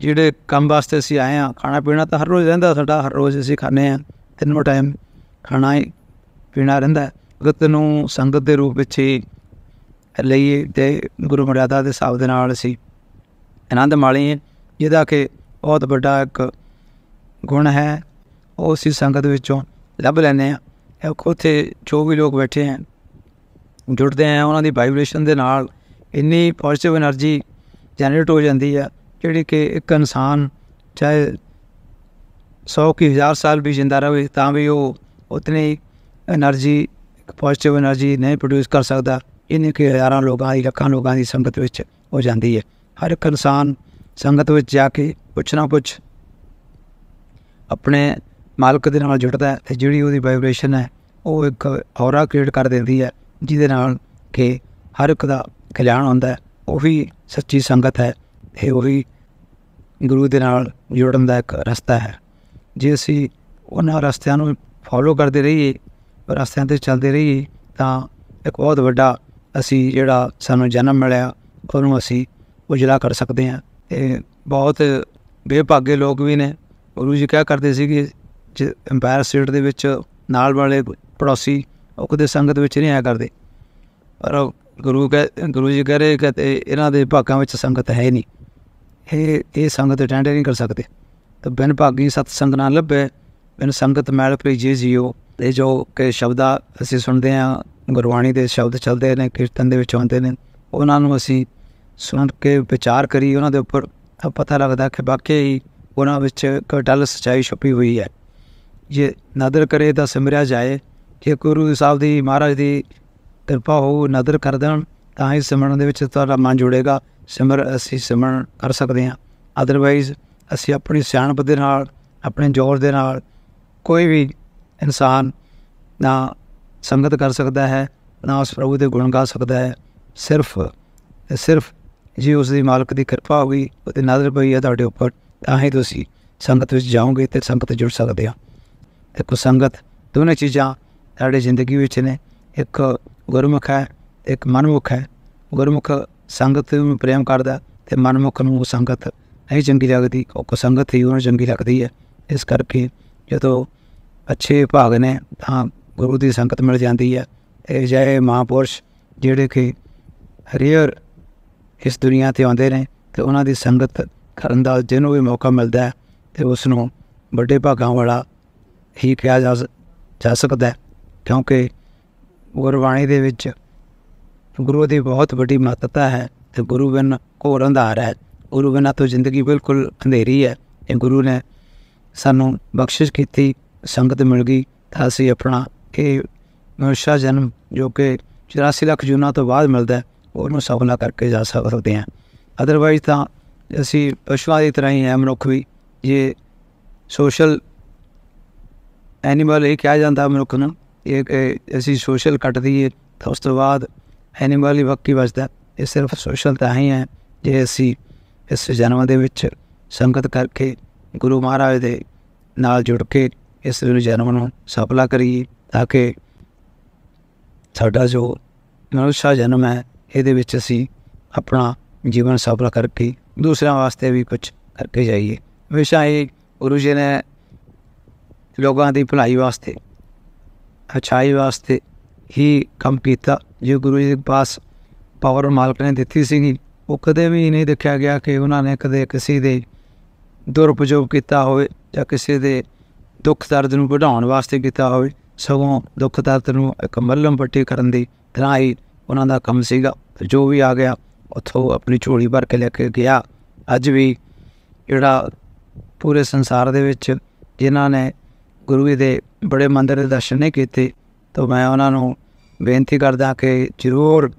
ਜਿਹੜੇ ਕੰਮ ਵਾਸਤੇ ਅਸੀਂ ਆਏ ਹਾਂ, ਖਾਣਾ ਪੀਣਾ ਤਾਂ ਹਰ ਰੋਜ਼ ਰਹਿੰਦਾ ਸਾਡਾ, ਹਰ ਰੋਜ਼ ਅਸੀਂ ਖਾਂਦੇ ਹਾਂ, ਤਿੰਨੋਂ ਟਾਈਮ ਖਾਣਾ ਹੀ ਪੀਣਾ ਰਹਿੰਦਾ ਹੈ। ਨੂੰ ਸੰਗਤ ਦੇ ਰੂਪ ਵਿੱਚ ਹੀ ਲਈਏ ਤੇ ਗੁਰੂ ਮਰਿਆਦਾ ਦੇ ਹਿਸਾਬ ਦੇ ਨਾਲ ਅਸੀਂ ਆਨੰਦ ਮਾਣੀਏ, ਜਿਹਦਾ ਕਿ ਬਹੁਤ ਵੱਡਾ ਇੱਕ ਗੁਣ ਹੈ, ਉਹ ਅਸੀਂ ਸੰਗਤ ਵਿੱਚੋਂ ਲੱਭ ਲੈਂਦੇ ਹਾਂ ਉੱਥੇ ਜੋ ਵੀ ਲੋਕ ਬੈਠੇ ਹਨ ਜੁੜਦੇ ਆ ਉਹਨਾਂ ਦੀ ਵਾਈਬ੍ਰੇਸ਼ਨ ਦੇ ਨਾਲ ਇੰਨੀ ਪੋਜ਼ਿਟਿਵ એનર્ਜੀ ਜਨਰੇਟ ਹੋ ਜਾਂਦੀ ਹੈ ਜਿਹੜੀ ਕਿ ਇੱਕ ਇਨਸਾਨ ਚਾਹੇ 100 ਕੀ ਹਜ਼ਾਰ ਸਾਲ ਵੀ ਜ਼ਿੰਦਾ ਰਹੇ, ਤਾਂ ਵੀ ਉਹ ਉਤਨੀ એનર્ਜੀ ਪੋਜ਼ਿਟਿਵ એનર્ਜੀ ਨਹੀਂ ਪ੍ਰੋਡਿਊਸ ਕਰ ਸਕਦਾ। ਇੰਨੇ ਕਿ ਹਜ਼ਾਰਾਂ ਲੋਕਾਂ ਦੀ, ਲੱਖਾਂ ਲੋਕਾਂ ਦੀ ਸੰਗਤ ਵਿੱਚ ਹੋ ਜਾਂਦੀ ਹੈ। ਹਰ ਇੱਕ ਇਨਸਾਨ ਸੰਗਤ ਵਿੱਚ ਜਾ ਕੇ ਕੁਛ ਨਾ ਕੁਛ ਆਪਣੇ ਮਾਲਕ ਦੇ ਨਾਲ ਜੁੜਦਾ ਹੈ ਤੇ ਜਿਹੜੀ ਉਹਦੀ ਵਾਈਬ੍ਰੇਸ਼ਨ ਹੈ, ਉਹ ਇੱਕ ਔਰਾ ਕ੍ਰੀਏਟ ਕਰ ਦਿੰਦੀ ਹੈ, ਜਿਹਦੇ ਨਾਲ ਕਿ ਹਰ ਇੱਕ ਦਾ ਕਲਿਆਣ ਹੁੰਦਾ ਹੈ, ਉਹੀ ਸੱਚੀ ਸੰਗਤ ਹੈ ਤੇ ਉਹੀ ਗੁਰੂ ਦੇ ਨਾਲ ਜੁੜਨ ਦਾ ਇੱਕ ਰਸਤਾ ਹੈ। ਜੇ ਅਸੀਂ ਉਹਨਾਂ ਰਸਤਿਆਂ ਨੂੰ ਫੋਲੋ ਕਰਦੇ ਰਹੀਏ, ਰਸਤਿਆਂ ਤੇ ਚੱਲਦੇ ਰਹੀਏ, ਤਾਂ ਇੱਕ ਬਹੁਤ ਵੱਡਾ ਅਸੀਂ ਜਿਹੜਾ ਸਾਨੂੰ ਜਨਮ ਮਿਲਿਆ, ਉਹਨੂੰ ਅਸੀਂ ਉਜਲਾ ਕਰ ਸਕਦੇ ਹਾਂ ਤੇ ਬਹੁਤ ਬੇਭਾਗੇ ਲੋਕ ਵੀ ਨੇ। ਗੁਰੂ ਜੀ ਕਿਹਾ ਕਰਦੇ ਸੀ ਕਿ ਅੰਪਾਇਰ ਸਟੇਟ ਦੇ ਵਿੱਚ ਨਾਲ ਵਾਲੇ ਪੜੋਸੀ ਉਹ ਕਦੇ ਸੰਗਤ ਵਿੱਚ ਨਹੀਂ ਆਇਆ ਕਰਦੇ। ਪਰ ਗੁਰੂ ਕਹ, ਗੁਰੂ ਜੀ ਕਹ ਰਹੇ ਕਿ ਇਹਨਾਂ ਦੇ ਭਾਗਾਂ ਵਿੱਚ ਸੰਗਤ ਹੈ ਨਹੀਂ। ਇਹ ਇਹ ਸੰਗਤ ਅਟੈਂਡ ਨਹੀਂ ਕਰ ਸਕਦੇ। ਤਾਂ ਬਿਨ ਭਾਗੀ ਸਤ ਸੰਗ ਨਾਲ ਲੱਭੇ, ਬਿਨ ਸੰਗਤ ਮੈਲ ਭੇਜੇ ਜੀਓ ਇਹ ਜੋ ਕਿ ਸ਼ਬਦਾ ਅਸੀਂ ਸੁਣਦੇ ਹਾਂ, ਗੁਰਬਾਣੀ ਦੇ ਸ਼ਬਦ ਚੱਲਦੇ ਨੇ, ਕੀਰਤਨ ਦੇ ਵਿੱਚ ਆਉਂਦੇ ਨੇ, ਉਹਨਾਂ ਨੂੰ ਅਸੀਂ ਸੁਣ ਕੇ ਵਿਚਾਰ ਕਰੀ, ਉਹਨਾਂ ਦੇ ਉੱਪਰ ਪਤਾ ਲੱਗਦਾ ਕਿ ਵਾਕਈ ਉਹਨਾਂ ਵਿੱਚ ਇੱਕ ਡਲ ਸਚਾਈ ਛੁਪੀ ਹੋਈ ਹੈ। ਜੇ ਨਦਰ ਕਰੇ ਤਾਂ ਸਿਮਰਿਆ ਜਾਏ ਕਿ ਗੁਰੂ ਸਾਹਿਬ ਦੀ ਮਹਾਰਾਜ ਦੀ ਕਿਰਪਾ ਹੋ ਨਦਰ ਕਰ ਦੇਣ, ਤਾਂ ਹੀ ਸਿਮਰਨ ਦੇ ਵਿੱਚ ਤੁਹਾਡਾ ਮਨ ਜੁੜੇਗਾ। ਸਿਮਰ ਅਸੀਂ ਸਿਮਰਨ ਕਰ ਸਕਦੇ ਹਾਂ। ਅਦਰਵਾਈਜ਼ ਅਸੀਂ ਆਪਣੀ ਸਿਆਣਪ ਦੇ ਨਾਲ, ਆਪਣੇ ਜ਼ੋਰ ਦੇ ਨਾਲ ਕੋਈ ਵੀ ਇਨਸਾਨ ਨਾ ਸੰਗਤ ਕਰ ਸਕਦਾ ਹੈ, ਨਾ ਉਸ ਪ੍ਰਭੂ ਦੇ ਗੁਣ ਗਾ ਸਕਦਾ ਹੈ। ਸਿਰਫ ਸਿਰਫ ਜੇ ਉਸ ਦੀ ਮਾਲਕ ਦੀ ਕਿਰਪਾ ਹੋਈ ਉਹਦੀ ਨਜ਼ਰ ਪਈ ਹੈ ਤੁਹਾਡੇ ਉੱਪਰ, ਤਾਂ ਹੀ ਤੁਸੀਂ ਸੰਗਤ ਵਿੱਚ ਜਾਓਗੇ ਤੇ ਸੰਗਤ ਜੁੜ ਸਕਦੇ ਆ ਦੇਖੋ ਸੰਗਤ, ਦੋਨੇ ਚੀਜ਼ਾਂ ਸਾਡੇ ਜ਼ਿੰਦਗੀ ਵਿੱਚ ਨੇ। ਇੱਕ ਗੁਰਮੁਖ ਹੈ, ਇੱਕ ਮਨਮੁਖ ਹੈ। ਗੁਰਮੁਖ ਸੰਗਤ ਨੂੰ ਪ੍ਰੇਮ ਕਰਦਾ ਤੇ ਮਨਮੁਖ ਨੂੰ ਉਹ ਸੰਗਤ ਨਹੀਂ ਚੰਗੀ ਲੱਗਦੀ, ਉਹ ਸੰਗਤ ਹੀ ਉਹਨੂੰ ਚੰਗੀ ਲੱਗਦੀ ਹੈ। ਇਸ ਕਰਕੇ ਜਦੋਂ ਅੱਛੇ ਭਾਗ ਨੇ ਤਾਂ ਗੁਰੂ ਦੀ ਸੰਗਤ ਮਿਲ ਜਾਂਦੀ ਹੈ। ਇਹ ਜਿਹੇ ਮਹਾਂਪੁਰਸ਼ ਜਿਹੜੇ ਕਿ ਹਰੀਅਰ ਇਸ ਦੁਨੀਆ ਤੇ ਆਉਂਦੇ ਨੇ ਤੇ ਉਹਨਾਂ ਦੀ ਸੰਗਤ ਕਰਨ ਦਾ ਜਿਹਨੂੰ ਵੀ ਮੌਕਾ ਮਿਲਦਾ ਹੈ ਤੇ ਉਸ ਨੂੰ ਵੱਡੇ ਭਾਗਾਂ ਵਾਲਾ ਹੀ ਕਿਹਾ ਜਾ ਜਾ ਸਕਦਾ ਹੈ। ਕਿਉਂਕਿ ਗੁਰਬਾਣੀ ਦੇ ਵਿੱਚ ਗੁਰੂ ਦੀ ਬਹੁਤ ਵੱਡੀ ਮਹੱਤਤਾ ਹੈ ਤੇ ਗੁਰੂ ਬਿਨ ਘੋਰ ਅੰਧਾਰ ਹੈ। ਗੁਰੂ ਬਿਨਾਂ ਤੋਂ ਜ਼ਿੰਦਗੀ ਬਿਲਕੁਲ ਅੰਧੇਰੀ ਹੈ। ਇਹ ਗੁਰੂ ਨੇ ਸਾਨੂੰ ਬਖਸ਼ਿਸ਼ ਕੀਤੀ, ਸੰਗਤ ਮਿਲ ਗਈ ਤਾਂ ਅਸੀਂ ਆਪਣਾ ਇਹ ਮਨੁੱਖਾ ਜਨਮ ਜੋ ਕਿ 84 ਲੱਖ ਜੂਨਾਂ ਤੋਂ ਬਾਅਦ ਮਿਲਦਾ ਹੈ, ਉਹਨੂੰ ਸਫਲਾ ਕਰਕੇ ਜਾ ਸਕਦੇ ਹਾਂ। ਅਦਰਵਾਈਜ਼ ਤਾਂ ਅਸੀਂ ਪਸ਼ੂਆਂ ਦੀ ਤਰ੍ਹਾਂ ਹੀ ਹੈ ਮਨੁੱਖ ਵੀ। ਜੇ ਸੋਸ਼ਲ ਐਨੀਮਲ ਇਹ ਕਿਹਾ ਜਾਂਦਾ ਮਨੁੱਖ ਨੂੰ ਇਹ ਅਸੀਂ ਸੋਸ਼ਲ ਕੱਟ ਦਈਏ ਤਾਂ ਉਸ ਤੋਂ ਬਾਅਦ ਐਨੀਮਲ ਹੀ ਵਕੀ ਬਚਦਾ ਇਹ ਸਿਰਫ ਸੋਸ਼ਲ ਤਾਂ ਹੀ ਹੈ, ਜੇ ਅਸੀਂ ਇਸ ਜਨਮ ਦੇ ਵਿੱਚ ਸੰਗਤ ਕਰਕੇ ਗੁਰੂ ਮਹਾਰਾਜ ਦੇ ਨਾਲ ਜੁੜ ਕੇ ਇਸ ਜਨਮ ਨੂੰ ਸਫਲਾ ਕਰੀਏ, ਤਾਂ ਕਿ ਸਾਡਾ ਜੋ ਮਨੁੱਖਾ ਜਨਮ ਹੈ, ਇਹਦੇ ਵਿੱਚ ਅਸੀਂ ਆਪਣਾ ਜੀਵਨ ਸਫਲਾ ਕਰਕੇ ਦੂਸਰਿਆਂ ਵਾਸਤੇ ਵੀ ਕੁਝ ਕਰਕੇ ਜਾਈਏ। ਹਮੇਸ਼ਾ ਇਹ ਗੁਰੂ ਜੀ ਨੇ ਲੋਕਾਂ ਦੀ ਭਲਾਈ ਵਾਸਤੇ ਅਛਾਈ ਵਾਸਤੇ ਹੀ ਕੰਮ ਕੀਤਾ। ਜੇ ਗੁਰੂ ਜੀ ਦੇ ਪਾਸ ਪਾਵਰ ਮਾਲਕ ਨੇ ਦਿੱਤੀ ਸੀਗੀ, ਉਹ ਕਦੇ ਵੀ ਨਹੀਂ ਦੇਖਿਆ ਗਿਆ ਕਿ ਉਹਨਾਂ ਨੇ ਕਦੇ ਕਿਸੇ ਦੇ ਦੁਰਪਯੋਗ ਕੀਤਾ ਹੋਵੇ ਜਾਂ ਕਿਸੇ ਦੇ ਦੁੱਖ ਦਰਦ ਨੂੰ ਵਧਾਉਣ ਵਾਸਤੇ ਕੀਤਾ ਹੋਵੇ। ਸਗੋਂ ਦੁੱਖ ਦਰਦ ਨੂੰ ਇੱਕ ਮੱਲਮ ਪੱਟੀ ਕਰਨ ਦੀ ਤਰ੍ਹਾਂ ਹੀ ਉਹਨਾਂ ਦਾ ਕੰਮ ਸੀਗਾ। ਜੋ ਵੀ ਆ ਗਿਆ, ਉਥੋਂ ਆਪਣੀ ਝੋਲੀ ਭਰ ਕੇ ਲੈ ਕੇ ਗਿਆ। ਅੱਜ ਵੀ ਜਿਹੜਾ ਪੂਰੇ ਸੰਸਾਰ ਦੇ ਵਿੱਚ ਜਿਨ੍ਹਾਂ ਨੇ ਗੁਰੂ ਜੀ ਦੇ ਬੜੇ ਮੰਦਰ ਦੇ ਦਰਸ਼ਨ ਨਹੀਂ ਕੀਤੇ, ਤਾਂ ਮੈਂ ਉਹਨਾਂ ਨੂੰ ਬੇਨਤੀ ਕਰਦਾ ਕਿ ਜ਼ਰੂਰ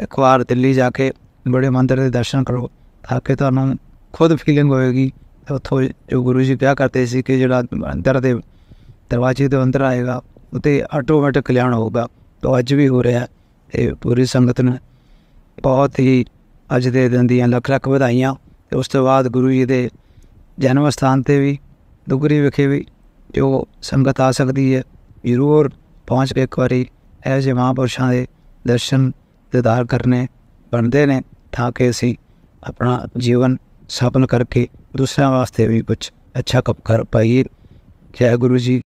ਇੱਕ ਵਾਰ ਦਿੱਲੀ ਜਾ ਕੇ ਬੜੇ ਮੰਦਰ ਦੇ ਦਰਸ਼ਨ ਕਰੋ, ਤਾਂ ਕਿ ਤੁਹਾਨੂੰ ਖੁਦ ਫੀਲਿੰਗ ਹੋਏਗੀ। ਉੱਥੋਂ ਜੋ ਗੁਰੂ ਜੀ ਕਿਹਾ ਕਰਦੇ ਸੀ ਕਿ ਜਿਹੜਾ ਅੰਦਰ ਦੇ ਦਰਵਾਜ਼ੇ ਦੇ ਅੰਦਰ ਆਏਗਾ ਉਤੇ ਆਟੋਮੈਟਿਕ ਕਲਿਆਣ ਹੋਊਗਾ। ਤਾਂ ਅੱਜ ਵੀ ਹੋ ਰਿਹਾ ਇਹ ਪੂਰੀ ਸੰਗਤ ਨੇ ਬਹੁਤ ਹੀ ਅੱਜ ਦੇ ਦਿਨ ਦੀਆਂ ਲੱਖ ਲੱਖ ਵਧਾਈਆਂ। ਤੇ ਉਸ ਤੋਂ ਬਾਅਦ ਗੁਰੂ ਜੀ ਦੇ ਜਨਮ ਸਥਾਨ ਤੇ ਵੀ, ਦੁਗਰੀ ਵਿਖੇ ਵੀ ਜੋ ਸੰਗਤ ਆ ਸਕਦੀ ਹੈ। ਜ਼ਰੂਰ ਪਹੁੰਚ ਕੇ ਇੱਕ ਵਾਰੀ ਇਹ ਜਿਹੇ ਮਹਾਂਪੁਰਸ਼ਾਂ ਦੇ ਦਰਸ਼ਨ ਦਿਦਾਰ ਕਰਨੇ ਬਣਦੇ ਨੇ ਤਾਂ ਕਿ ਅਸੀਂ ਆਪਣਾ ਜੀਵਨ ਸਫਲ ਕਰਕੇ ਦੂਸਰਿਆਂ ਵਾਸਤੇ ਵੀ ਕੁਝ ਅੱਛਾ ਕਰ ਪਾਈਏ। ਜੈ ਗੁਰੂ ਜੀ।